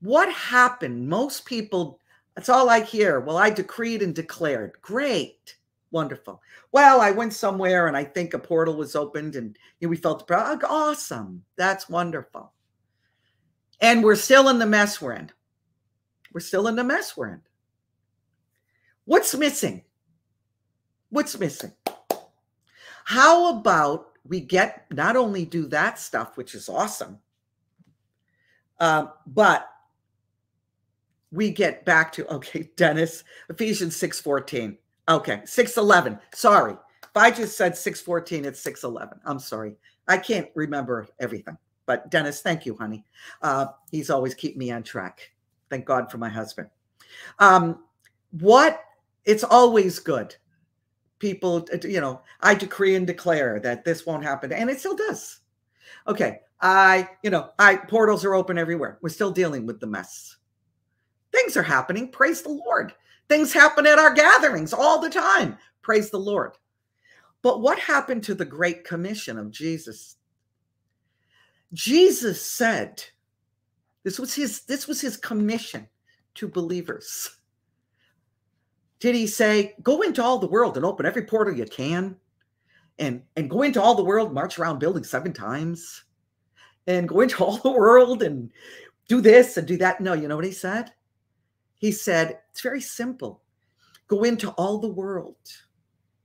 what happened? Most people that's all I hear. Well, I decreed and declared. Great. Wonderful. Well, I went somewhere and I think a portal was opened and you know, we felt proud. Awesome. That's wonderful. And we're still in the mess we're in. We're still in the mess we're in. What's missing? What's missing? How about we get not only do that stuff, which is awesome, uh, but we get back to okay, Dennis, Ephesians 6:14. Okay, 6:11. Sorry. If I just said 6:14, it's 6:11. I'm sorry. I can't remember everything. But Dennis, thank you, honey. Uh, he's always keep me on track. Thank God for my husband. Um, what it's always good. People, you know, I decree and declare that this won't happen, and it still does. Okay, I, you know, I portals are open everywhere. We're still dealing with the mess. Things are happening. Praise the Lord. Things happen at our gatherings all the time. Praise the Lord. But what happened to the Great Commission of Jesus? Jesus said, this was his this was his commission to believers. Did he say, go into all the world and open every portal you can? And, and go into all the world, march around buildings seven times, and go into all the world and do this and do that. No, you know what he said? He said, it's very simple. Go into all the world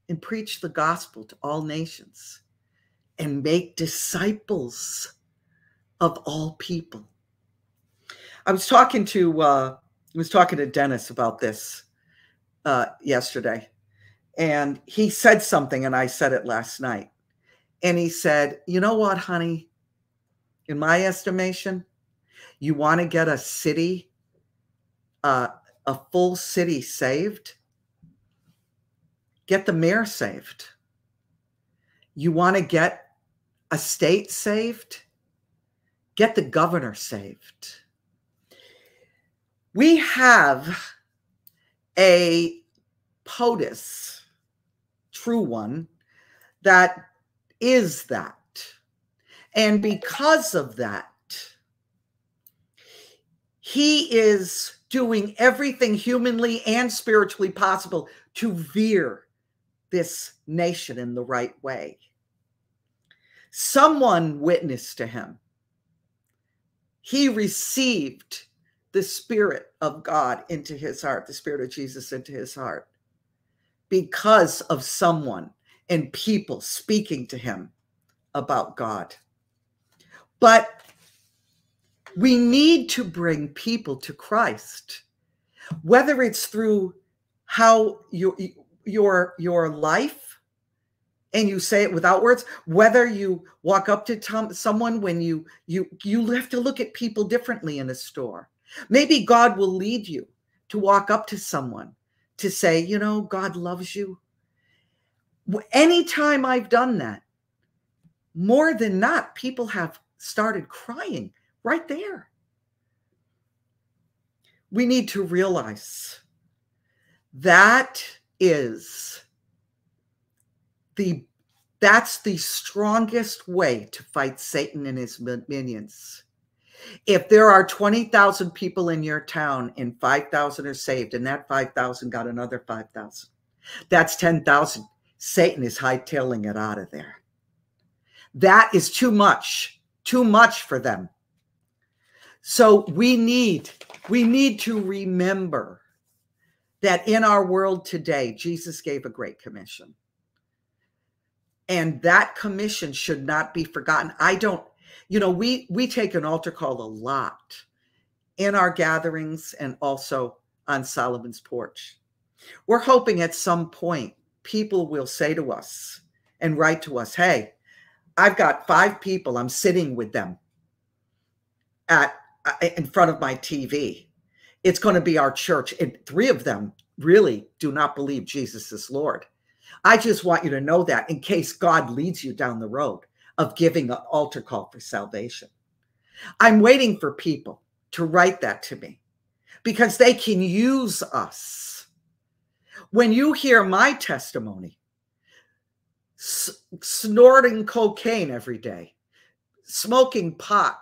and preach the gospel to all nations and make disciples of all people. I was talking to uh, I was talking to Dennis about this uh, yesterday, and he said something, and I said it last night. And he said, "You know what, honey? In my estimation, you want to get a city, uh, a full city saved. Get the mayor saved. You want to get a state saved." Get the governor saved. We have a POTUS, true one, that is that. And because of that, he is doing everything humanly and spiritually possible to veer this nation in the right way. Someone witnessed to him he received the Spirit of God into his heart, the Spirit of Jesus into his heart, because of someone and people speaking to him about God. But we need to bring people to Christ, whether it's through how your your your life and you say it without words whether you walk up to someone when you you you have to look at people differently in a store. Maybe god will lead you to walk up to someone to say you know god loves you. Anytime i've done that more than not people have started crying right there we need to realize that is the that's the strongest way to fight Satan and his minions. If there are 20,000 people in your town and 5,000 are saved, and that 5,000 got another 5,000, that's 10,000. Satan is hightailing it out of there. That is too much, too much for them. So we need, we need to remember that in our world today, Jesus gave a great commission. And that commission should not be forgotten. I don't you know we we take an altar call a lot in our gatherings and also on solomon's porch. We're hoping at some point people will say to us and write to us hey i've got five people. I'm sitting with them at Uh, in front of my tv it's going to be our church and three of them really do not believe jesus is lord I just want you to know that in case God leads you down the road of giving an altar call for salvation. I'm waiting for people to write that to me because they can use us. When you hear my testimony, snorting cocaine every day, smoking pot,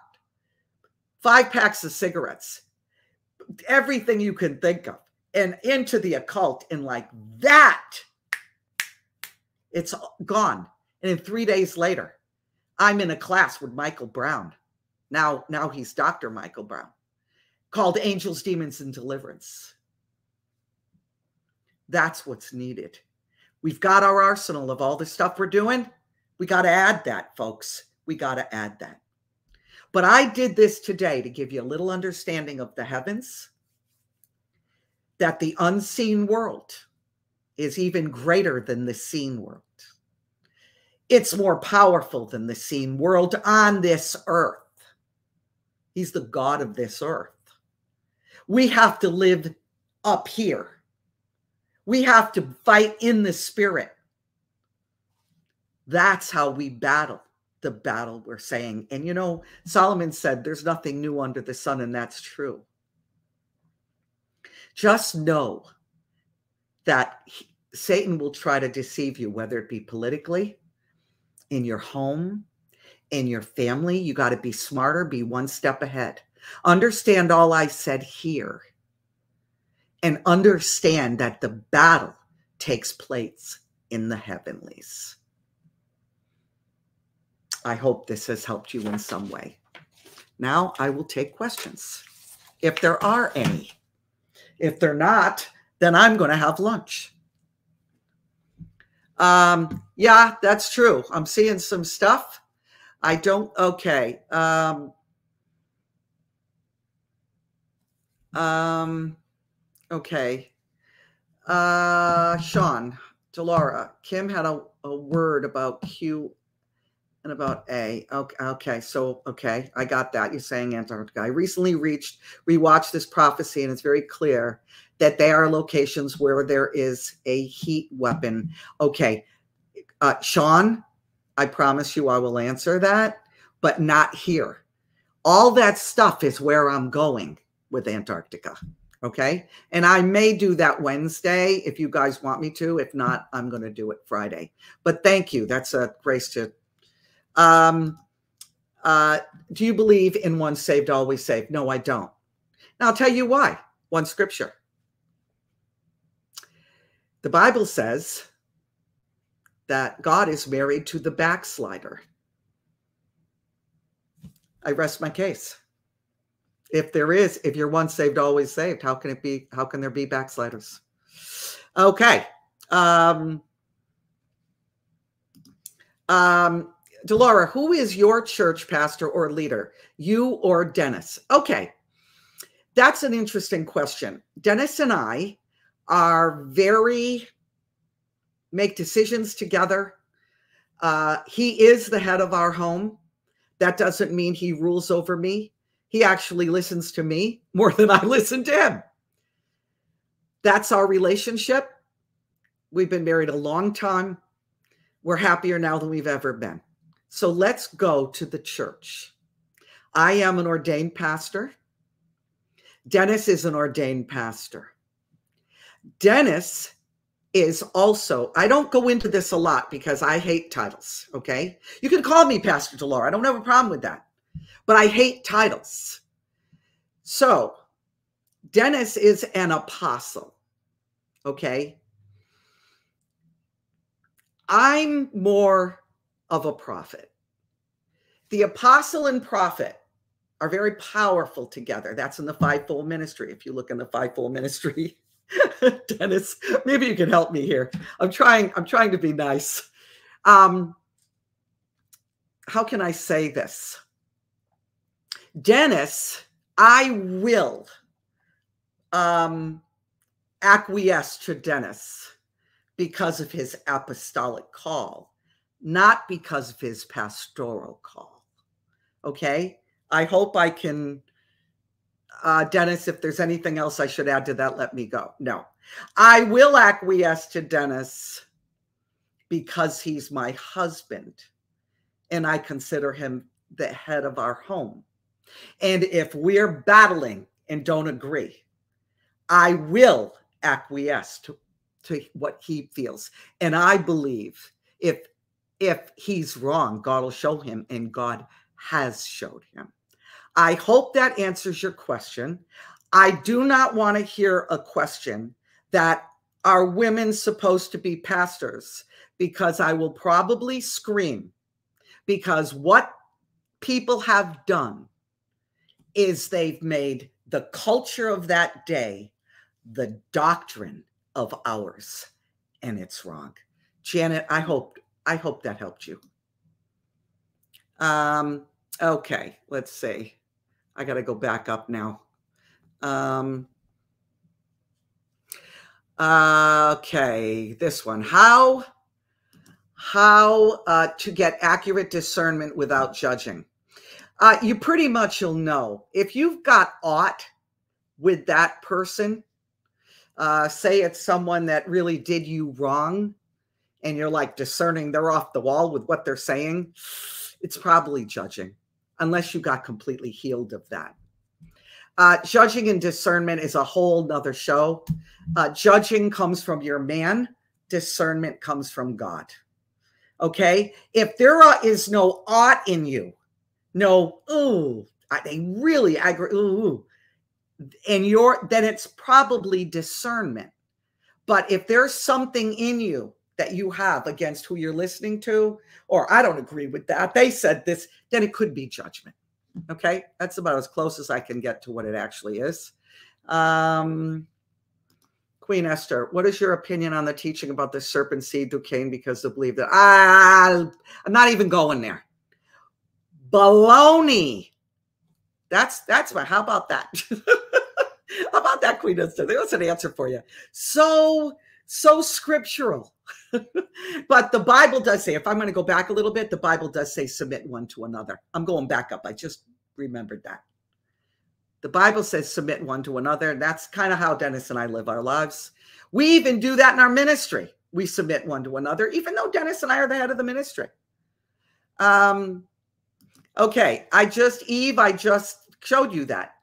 five packs of cigarettes, everything you can think of, and into the occult, and like that it's gone. And then three days later, I'm in a class with Michael Brown. Now, now he's Dr. Michael Brown, called Angels, Demons, and Deliverance. That's what's needed. We've got our arsenal of all the stuff we're doing. We got to add that, folks. We got to add that. But I did this today to give you a little understanding of the heavens, that the unseen world is even greater than the seen world. It's more powerful than the seen world on this earth. He's the God of this earth. We have to live up here. We have to fight in the spirit. That's how we battle the battle we're saying. And you know, Solomon said there's nothing new under the sun, and that's true. Just know that he, Satan will try to deceive you, whether it be politically, in your home, in your family. You got to be smarter, be one step ahead. Understand all I said here and understand that the battle takes place in the heavenlies. I hope this has helped you in some way. Now I will take questions if there are any. If they're not, then I'm going to have lunch. Um, yeah, that's true. I'm seeing some stuff. I don't, okay. Um, um, okay. Uh, Sean, Delora, Kim had a, a word about Q and about A. Okay, okay, so okay, I got that. You're saying Antarctica. I recently reached, rewatched this prophecy, and it's very clear that they are locations where there is a heat weapon. Okay, uh, Sean, I promise you I will answer that, but not here. All that stuff is where I'm going with Antarctica. Okay. And I may do that Wednesday if you guys want me to. If not, I'm going to do it Friday. But thank you. That's a grace to. Um, uh, do you believe in once saved, always saved? No, I don't. Now I'll tell you why. One scripture. The Bible says that God is married to the backslider. I rest my case. If there is, if you're once saved, always saved, how can it be? How can there be backsliders? Okay. Um, um, Delora, who is your church pastor or leader? You or Dennis? Okay. That's an interesting question. Dennis and I are very make decisions together. Uh, he is the head of our home. That doesn't mean he rules over me. He actually listens to me more than I listen to him. That's our relationship. We've been married a long time. We're happier now than we've ever been. So let's go to the church. I am an ordained pastor. Dennis is an ordained pastor. Dennis is also, I don't go into this a lot because I hate titles. Okay. You can call me Pastor Delora. I don't have a problem with that, but I hate titles. So Dennis is an apostle. Okay. I'm more of a prophet. The apostle and prophet are very powerful together. That's in the fivefold ministry. If you look in the fivefold ministry, Dennis, maybe you can help me here. I'm trying, I'm trying to be nice. Um, how can I say this? Dennis, I will um, acquiesce to Dennis because of his apostolic call, not because of his pastoral call. Okay. I hope I can uh, Dennis, if there's anything else I should add to that, let me go. No, I will acquiesce to Dennis because he's my husband and I consider him the head of our home. And if we're battling and don't agree, I will acquiesce to, to what he feels. And I believe if if he's wrong, God will show him, and God has showed him. I hope that answers your question. I do not want to hear a question that are women supposed to be pastors because I will probably scream because what people have done is they've made the culture of that day the doctrine of ours and it's wrong. Janet, I hope I hope that helped you. Um okay, let's see. I got to go back up now. Um, okay, this one. How how uh, to get accurate discernment without judging? Uh, you pretty much you'll know if you've got aught with that person. Uh, say it's someone that really did you wrong, and you're like discerning they're off the wall with what they're saying it's probably judging, unless you got completely healed of that. Uh, judging and discernment is a whole nother show. Uh, judging comes from your man, discernment comes from God. Okay. If there is no ought in you, no, ooh, they really agree, ooh, and you're, then it's probably discernment. But if there's something in you that you have against who you're listening to, or I don't agree with that, they said this, then it could be judgment. Okay. That's about as close as I can get to what it actually is. Um, Queen Esther, what is your opinion on the teaching about the serpent seed Cain because they believe that? Ah, I'm not even going there. Baloney. That's that's my. How about that? how about that, Queen Esther? There's an answer for you. So so scriptural. but the Bible does say, if I'm going to go back a little bit, the Bible does say submit one to another. I'm going back up. I just remembered that. The Bible says submit one to another. And that's kind of how Dennis and I live our lives. We even do that in our ministry. We submit one to another, even though Dennis and I are the head of the ministry. Um, okay, I just, Eve, I just showed you that.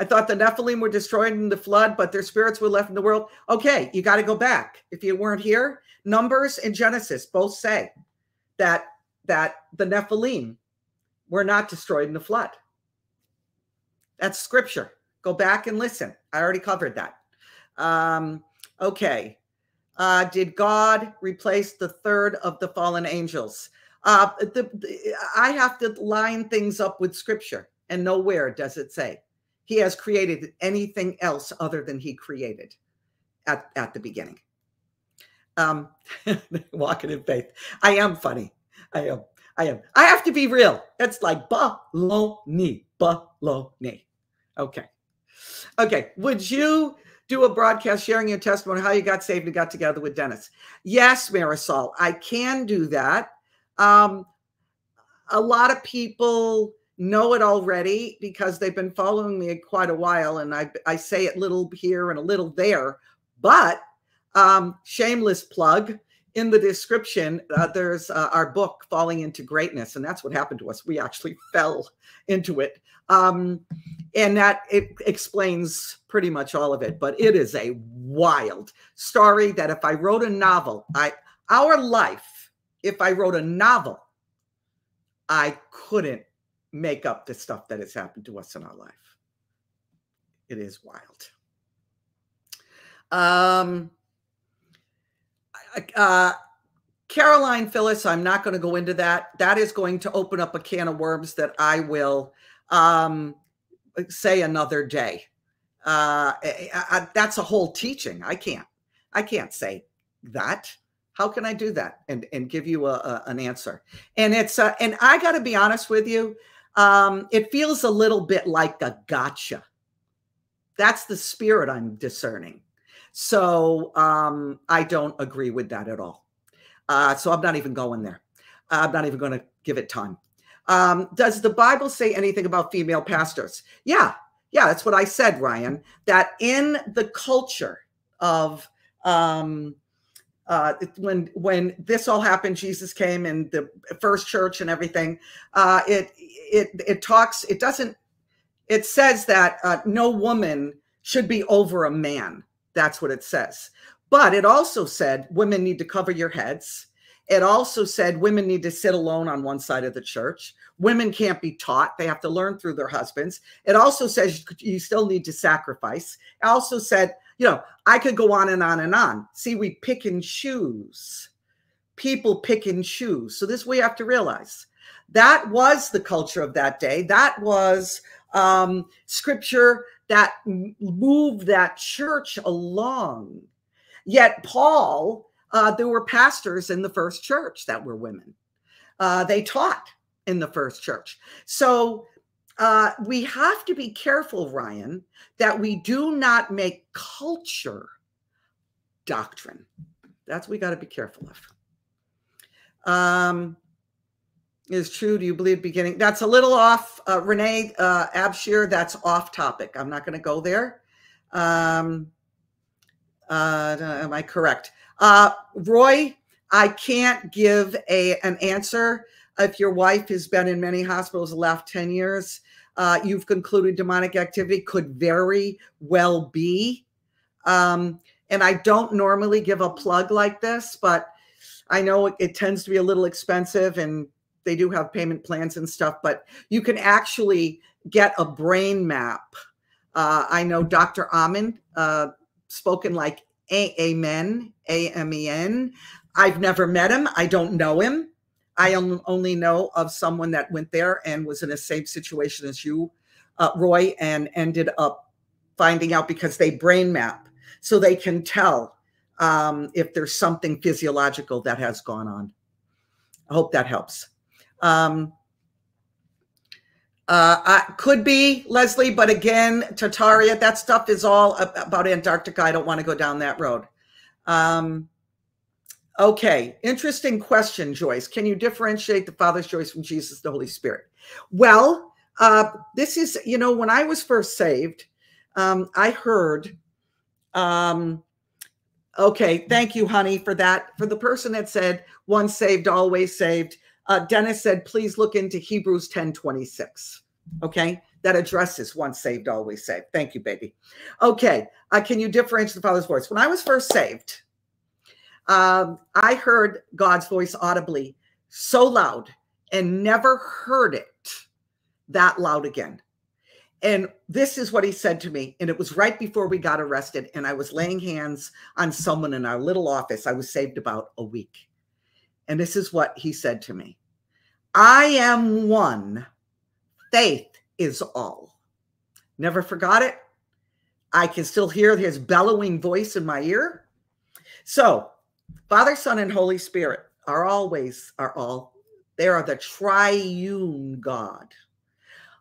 I thought the Nephilim were destroyed in the flood, but their spirits were left in the world. Okay, you got to go back. If you weren't here, Numbers and Genesis both say that that the Nephilim were not destroyed in the flood. That's scripture. Go back and listen. I already covered that. Um, okay. Uh, did God replace the third of the fallen angels? Uh, the, the, I have to line things up with scripture, and nowhere does it say he has created anything else other than he created at, at the beginning. Um, walking in faith. I am funny. I am. I am. I have to be real. It's like baloney, baloney. Okay. Okay. Would you do a broadcast sharing your testimony, how you got saved and got together with Dennis? Yes, Marisol, I can do that. Um, a lot of people know it already because they've been following me quite a while and I, I say it little here and a little there. But um, shameless plug in the description, uh, there's uh, our book, Falling into Greatness. And that's what happened to us. We actually fell into it. Um, and that it explains pretty much all of it. But it is a wild story that if I wrote a novel, I our life, if I wrote a novel, I couldn't make up the stuff that has happened to us in our life. It is wild. Um, uh, Caroline Phyllis, I'm not going to go into that. That is going to open up a can of worms that I will um, say another day. Uh, I, I, that's a whole teaching. I can't. I can't say that. How can I do that and and give you a, a an answer? And it's uh, and I got to be honest with you um, it feels a little bit like a gotcha. That's the spirit I'm discerning. So um, I don't agree with that at all. Uh, so I'm not even going there. I'm not even going to give it time. Um, does the Bible say anything about female pastors? Yeah, yeah, that's what I said, Ryan. That in the culture of um, uh, when when this all happened, Jesus came and the first church and everything. Uh, it it it talks. It doesn't. It says that uh, no woman should be over a man. That's what it says. But it also said women need to cover your heads. It also said women need to sit alone on one side of the church. Women can't be taught, they have to learn through their husbands. It also says you still need to sacrifice. It also said you know, I could go on and on and on. See, we pick and choose. People pick and choose. So this we have to realize that was the culture of that day. That was um, scripture that moved that church along. Yet Paul, uh, there were pastors in the first church that were women. Uh, they taught in the first church. So uh, we have to be careful, Ryan, that we do not make culture doctrine. That's we got to be careful of. Um, is true. Do you believe beginning? That's a little off, uh, Renee uh, Abshir. That's off topic. I'm not going to go there. Um, uh, am I correct? Uh, Roy, I can't give a an answer if your wife has been in many hospitals the last 10 years, uh, you've concluded demonic activity could very well be. Um, and I don't normally give a plug like this, but I know it, it tends to be a little expensive and they do have payment plans and stuff, but you can actually get a brain map. Uh, I know Dr. Amen, uh, spoken like Amen, A M E N. I've never met him. I don't know him. I only know of someone that went there and was in the same situation as you, uh, Roy, and ended up finding out because they brain map so they can tell um, if there's something physiological that has gone on. I hope that helps. Um, uh, I, could be Leslie, but again, Tartaria, that stuff is all about Antarctica. I don't want to go down that road. Um, okay, interesting question, Joyce. Can you differentiate the Father's choice from Jesus, the Holy Spirit? Well, uh, this is, you know, when I was first saved, um, I heard, um, okay, thank you, honey, for that. For the person that said, once saved, always saved. Uh, Dennis said, please look into Hebrews 10 26. Okay. That addresses once saved, always saved. Thank you, baby. Okay. Uh, can you differentiate the Father's voice? When I was first saved, um, I heard God's voice audibly so loud and never heard it that loud again. And this is what he said to me. And it was right before we got arrested. And I was laying hands on someone in our little office. I was saved about a week. And this is what he said to me I am one, faith is all. Never forgot it. I can still hear his bellowing voice in my ear. So, Father, Son, and Holy Spirit are always, are all, they are the triune God.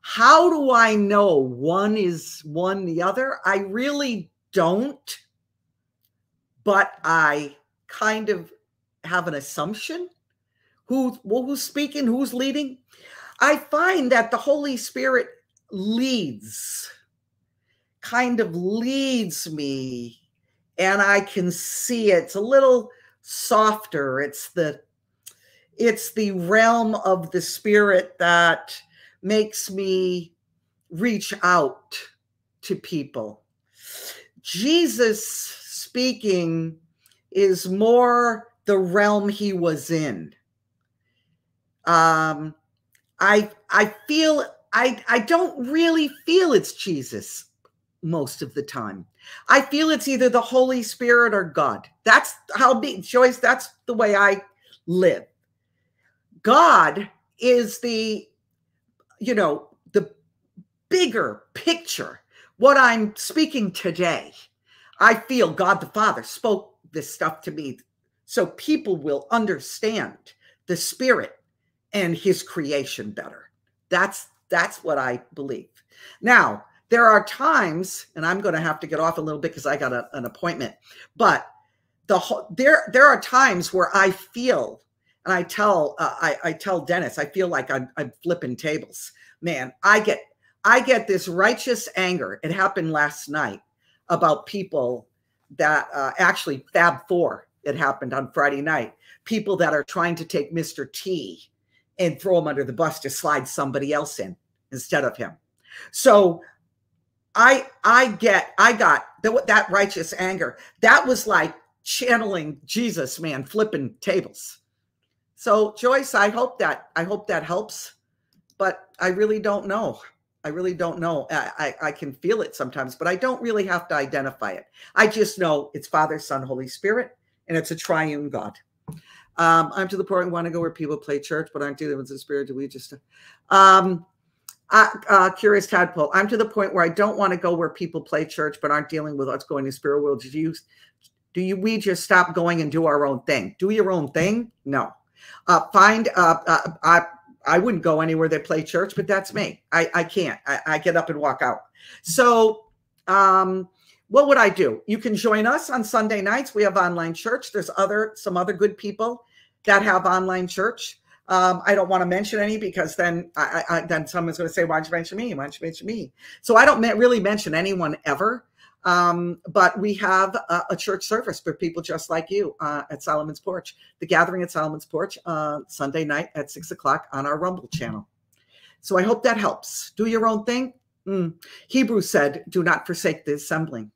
How do I know one is one the other? I really don't, but I kind of have an assumption who well, who's speaking, who's leading. I find that the Holy Spirit leads, kind of leads me, and I can see it. it's a little softer. It's the it's the realm of the spirit that makes me reach out to people. Jesus speaking is more the realm he was in. Um, I I feel I I don't really feel it's Jesus most of the time. I feel it's either the Holy Spirit or God. That's how be Joyce. That's the way I live. God is the, you know, the bigger picture. What I'm speaking today, I feel God the Father spoke this stuff to me so people will understand the Spirit and his creation better. That's that's what I believe. Now, there are times, and I'm going to have to get off a little bit because I got a, an appointment, but the whole, there there are times where I feel, and I tell uh, I, I tell Dennis, I feel like I'm, I'm flipping tables. Man, I get I get this righteous anger. It happened last night about people that uh, actually Fab Four. It happened on Friday night. People that are trying to take Mr. T and throw him under the bus to slide somebody else in instead of him. So I I get I got the, that righteous anger. That was like channeling Jesus, man, flipping tables. So Joyce, I hope that I hope that helps, but I really don't know. I really don't know. I, I, I can feel it sometimes, but I don't really have to identify it. I just know it's Father, Son, Holy Spirit, and it's a triune God. Um, I'm to the point I want to go where people play church, but aren't dealing with the spirit. Do we just? Um, uh, uh, curious tadpole. I'm to the point where I don't want to go where people play church, but aren't dealing with what's going in spirit world. Do you? Do you? We just stop going and do our own thing. Do your own thing. No. Uh, find. Uh, uh, I. I wouldn't go anywhere they play church, but that's me. I, I can't. I, I get up and walk out. So, um, what would I do? You can join us on Sunday nights. We have online church. There's other some other good people that have online church. Um, I don't want to mention any because then I, I then someone's going to say, "Why don't you mention me? Why don't you mention me?" So I don't really mention anyone ever. Um, but we have a, a, church service for people just like you uh, at Solomon's Porch, the gathering at Solomon's Porch uh, Sunday night at six o'clock on our Rumble channel. So I hope that helps. Do your own thing. Mm. Hebrews said, do not forsake the assembling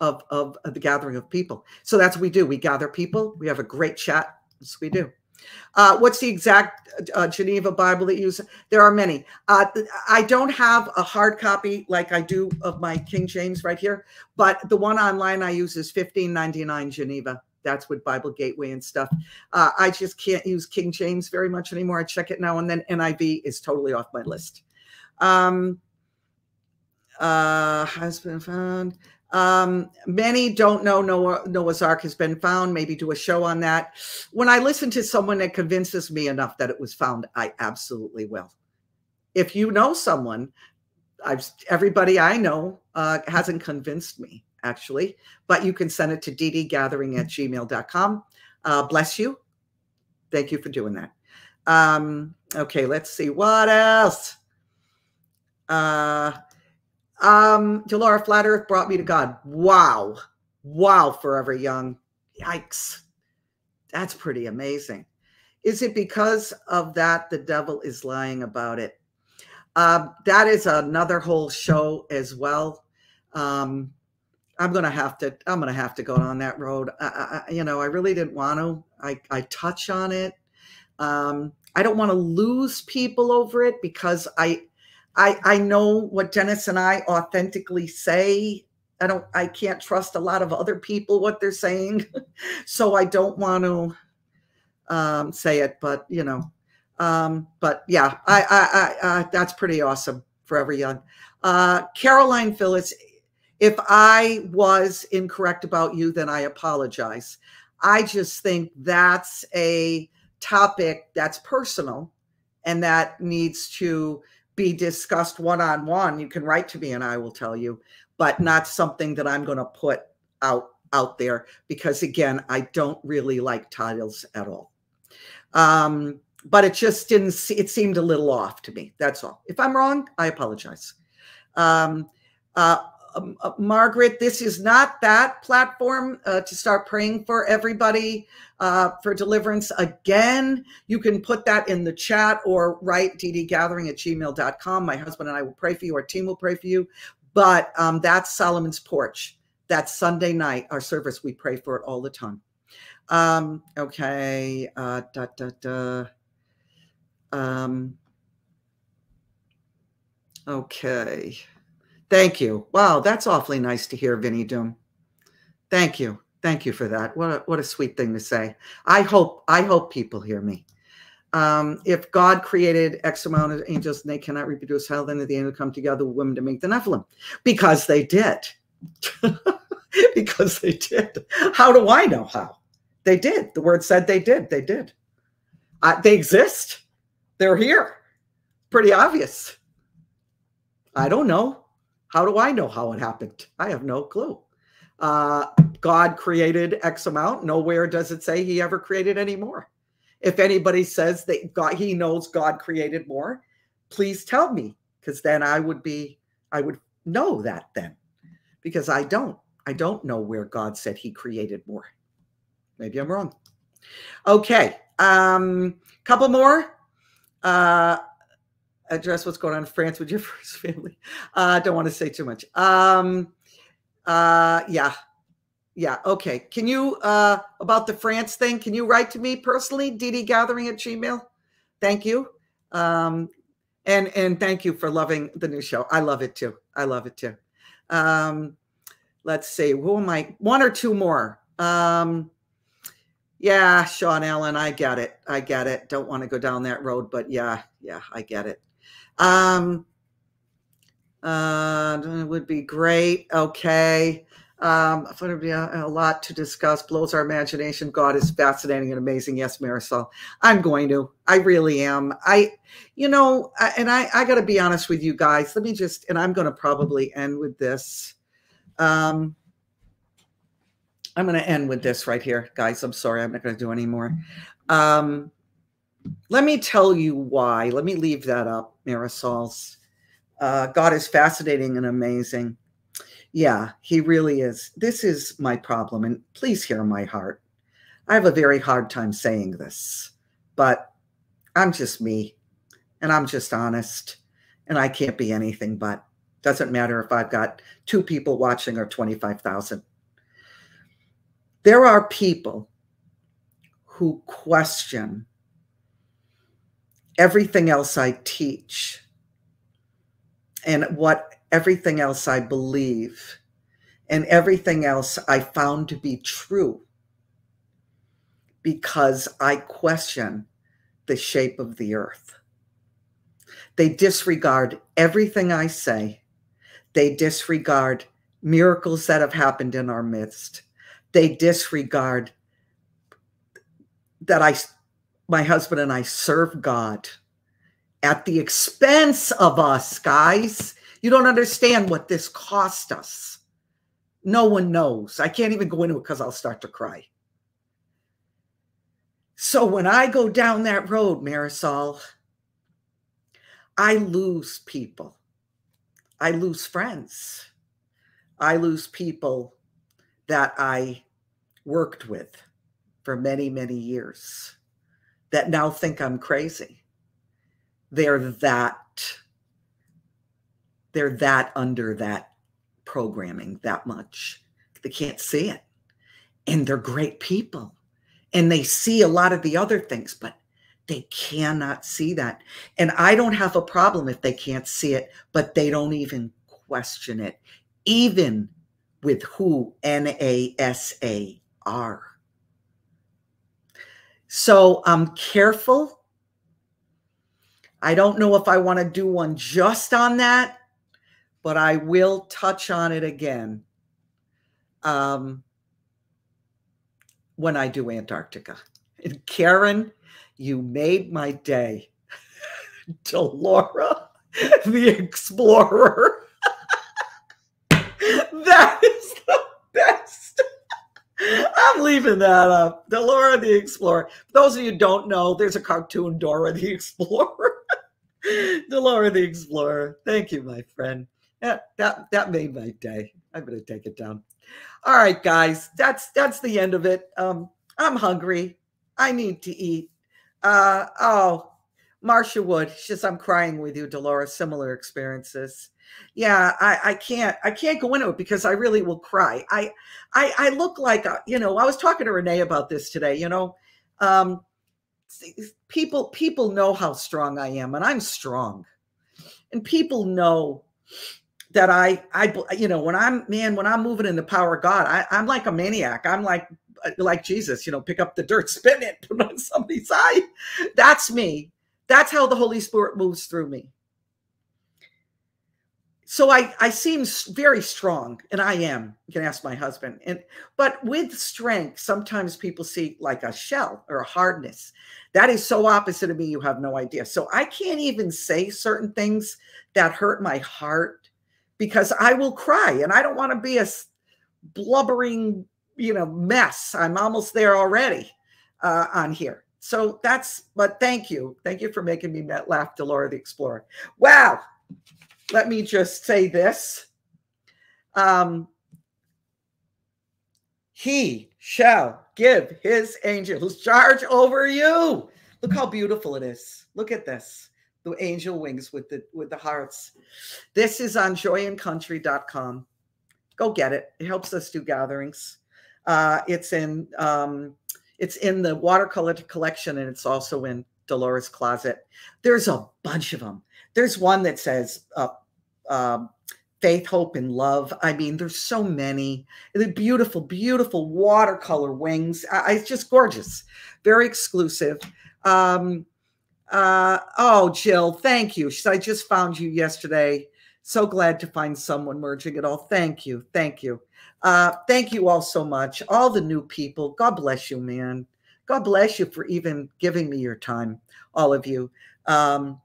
of, of, of the gathering of people. So that's what we do. We gather people. We have a great chat. What we do. Uh, what's the exact uh, Geneva Bible that you use? There are many. Uh, I don't have a hard copy like I do of my King James right here, but the one online I use is 1599 Geneva. That's with Bible Gateway and stuff. Uh, I just can't use King James very much anymore. I check it now and then. NIV is totally off my list. Um, uh, has been found. Um, many don't know Noah, Noah's Ark has been found. Maybe do a show on that. When I listen to someone that convinces me enough that it was found, I absolutely will. If you know someone, I've everybody I know uh, hasn't convinced me actually, but you can send it to ddgathering at gmail.com. Uh, bless you. Thank you for doing that. Um, okay, let's see what else. Uh, um, Delora Flat Earth brought me to God. Wow. Wow, forever young. Yikes. That's pretty amazing. Is it because of that the devil is lying about it? Uh, that is another whole show as well. Um, I'm gonna have to. I'm gonna have to go down that road. I, I, you know, I really didn't want to. I, I touch on it. Um, I don't want to lose people over it because I I I know what Dennis and I authentically say. I don't I can't trust a lot of other people what they're saying. so I don't want to um, say it, but you know. Um, but yeah, I I, I uh, that's pretty awesome. Forever Young. Uh, Caroline Phillips, if I was incorrect about you, then I apologize. I just think that's a topic that's personal and that needs to be discussed one on one, you can write to me and I will tell you, but not something that I'm going to put out out there because again, I don't really like titles at all. Um, but it just didn't see, it seemed a little off to me. That's all. If I'm wrong, I apologize. Um, uh, um, uh, Margaret, this is not that platform uh, to start praying for everybody uh, for deliverance. Again, you can put that in the chat or write ddgathering at gmail.com. My husband and I will pray for you. Our team will pray for you. But um, that's Solomon's Porch. That's Sunday night, our service. We pray for it all the time. Um, okay. Uh, da, da, da. Um, okay. Thank you. Wow, that's awfully nice to hear, Vinny Doom. Thank you. Thank you for that. What a, what a sweet thing to say. I hope I hope people hear me. Um, if God created X amount of angels and they cannot reproduce, how then did the angels come together with women to make the Nephilim? Because they did. because they did. How do I know how? They did. The word said they did. They did. Uh, they exist. They're here. Pretty obvious. I don't know. How do I know how it happened? I have no clue. Uh, God created X amount. Nowhere does it say he ever created any more. If anybody says that God, he knows God created more, please tell me, because then I would be, I would know that then, because I don't. I don't know where God said he created more. Maybe I'm wrong. Okay. Um, couple more. Uh, address what's going on in France with your first family. I uh, don't want to say too much. Um, uh, yeah. Yeah. Okay. Can you, uh, about the France thing, can you write to me personally, ddgathering at Gmail? Thank you. Um, and, and thank you for loving the new show. I love it too. I love it too. Um, let's see. Who am I? One or two more. Um, yeah, Sean Allen, I get it. I get it. Don't want to go down that road, but yeah, yeah, I get it. Um, uh, it would be great. Okay. Um, a, a, lot to discuss. Blows our imagination. God is fascinating and amazing. Yes, Marisol. I'm going to. I really am. I, you know, and I, I got to be honest with you guys. Let me just, and I'm going to probably end with this. Um, I'm going to end with this right here, guys. I'm sorry. I'm not going to do any more. Um, let me tell you why. Let me leave that up, Marisol's. Uh, God is fascinating and amazing. Yeah, he really is. This is my problem. And please hear my heart. I have a very hard time saying this, but I'm just me and I'm just honest and I can't be anything but. Doesn't matter if I've got two people watching or 25,000. There are people who question everything else I teach and what everything else I believe and everything else I found to be true because I question the shape of the earth. They disregard everything I say. They disregard miracles that have happened in our midst. They disregard that I, my husband and I serve God at the expense of us, guys. You don't understand what this cost us. No one knows. I can't even go into it because I'll start to cry. So when I go down that road, Marisol, I lose people. I lose friends. I lose people that I worked with for many, many years that now think I'm crazy. They're that, they're that under that programming that much. They can't see it. And they're great people. And they see a lot of the other things, but they cannot see that. And I don't have a problem if they can't see it, but they don't even question it, even with who NASA are. So I'm careful. I don't know if I want to do one just on that, but I will touch on it again um, when I do Antarctica. And Karen, you made my day. Delora, the explorer. that. I'm leaving that up. Delora the Explorer. For those of you don't know, there's a cartoon Dora the Explorer. Delora the Explorer. Thank you, my friend. Yeah, that that made my day. I'm gonna take it down. All right, guys. That's that's the end of it. Um, I'm hungry. I need to eat. Uh, oh, Marcia Wood. She says, I'm crying with you, Delora. Similar experiences. Yeah, I, I can't I can't go into it because I really will cry. I I, I look like a, you know, I was talking to Renee about this today, you know. Um people people know how strong I am, and I'm strong. And people know that I I you know when I'm man when I'm moving in the power of God, I, I'm like a maniac. I'm like uh, like Jesus, you know, pick up the dirt, spin it, put it on somebody's eye. That's me. That's how the Holy Spirit moves through me. So I, I seem very strong, and I am. You can ask my husband. And but with strength, sometimes people see like a shell or a hardness. That is so opposite of me, you have no idea. So I can't even say certain things that hurt my heart because I will cry, and I don't want to be a blubbering you know mess i'm almost there already uh, on here so that's but thank you thank you for making me laugh delora the explorer wow let me just say this. Um he shall give his angels charge over you. Look how beautiful it is. Look at this. The angel wings with the with the hearts. This is on joyandcountry.com go get it. It helps us do gatherings. Uh, it's in um, it's in the watercolor collection, and it's also in Delora's closet. There's a bunch of them. There's one that says uh, uh, faith, hope, and love. I mean, there's so many. The beautiful, beautiful watercolor wings. I, it's just gorgeous. Very exclusive. Um, uh, oh, Jill, thank you. She I just found you yesterday. So glad to find someone merging it all. Thank you. Thank you. Uh, thank you all so much. All the new people. God bless you, man. God bless you for even giving me your time, all of you. Um,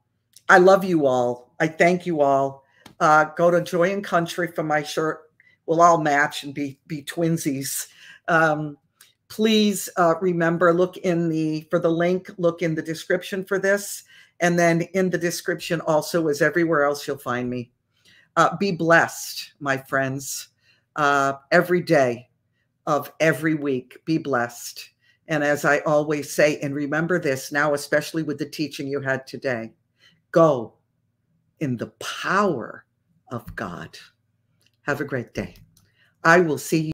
I love you all. I thank you all. Uh, go to Joy and Country for my shirt. We'll all match and be be twinsies. Um, please uh, remember, look in the for the link. Look in the description for this, and then in the description also is everywhere else you'll find me. Uh, be blessed, my friends. uh, every day of every week. Be blessed. And as I always say, and remember this now, especially with the teaching you had today go in the power of God. Have a great day. I will see you.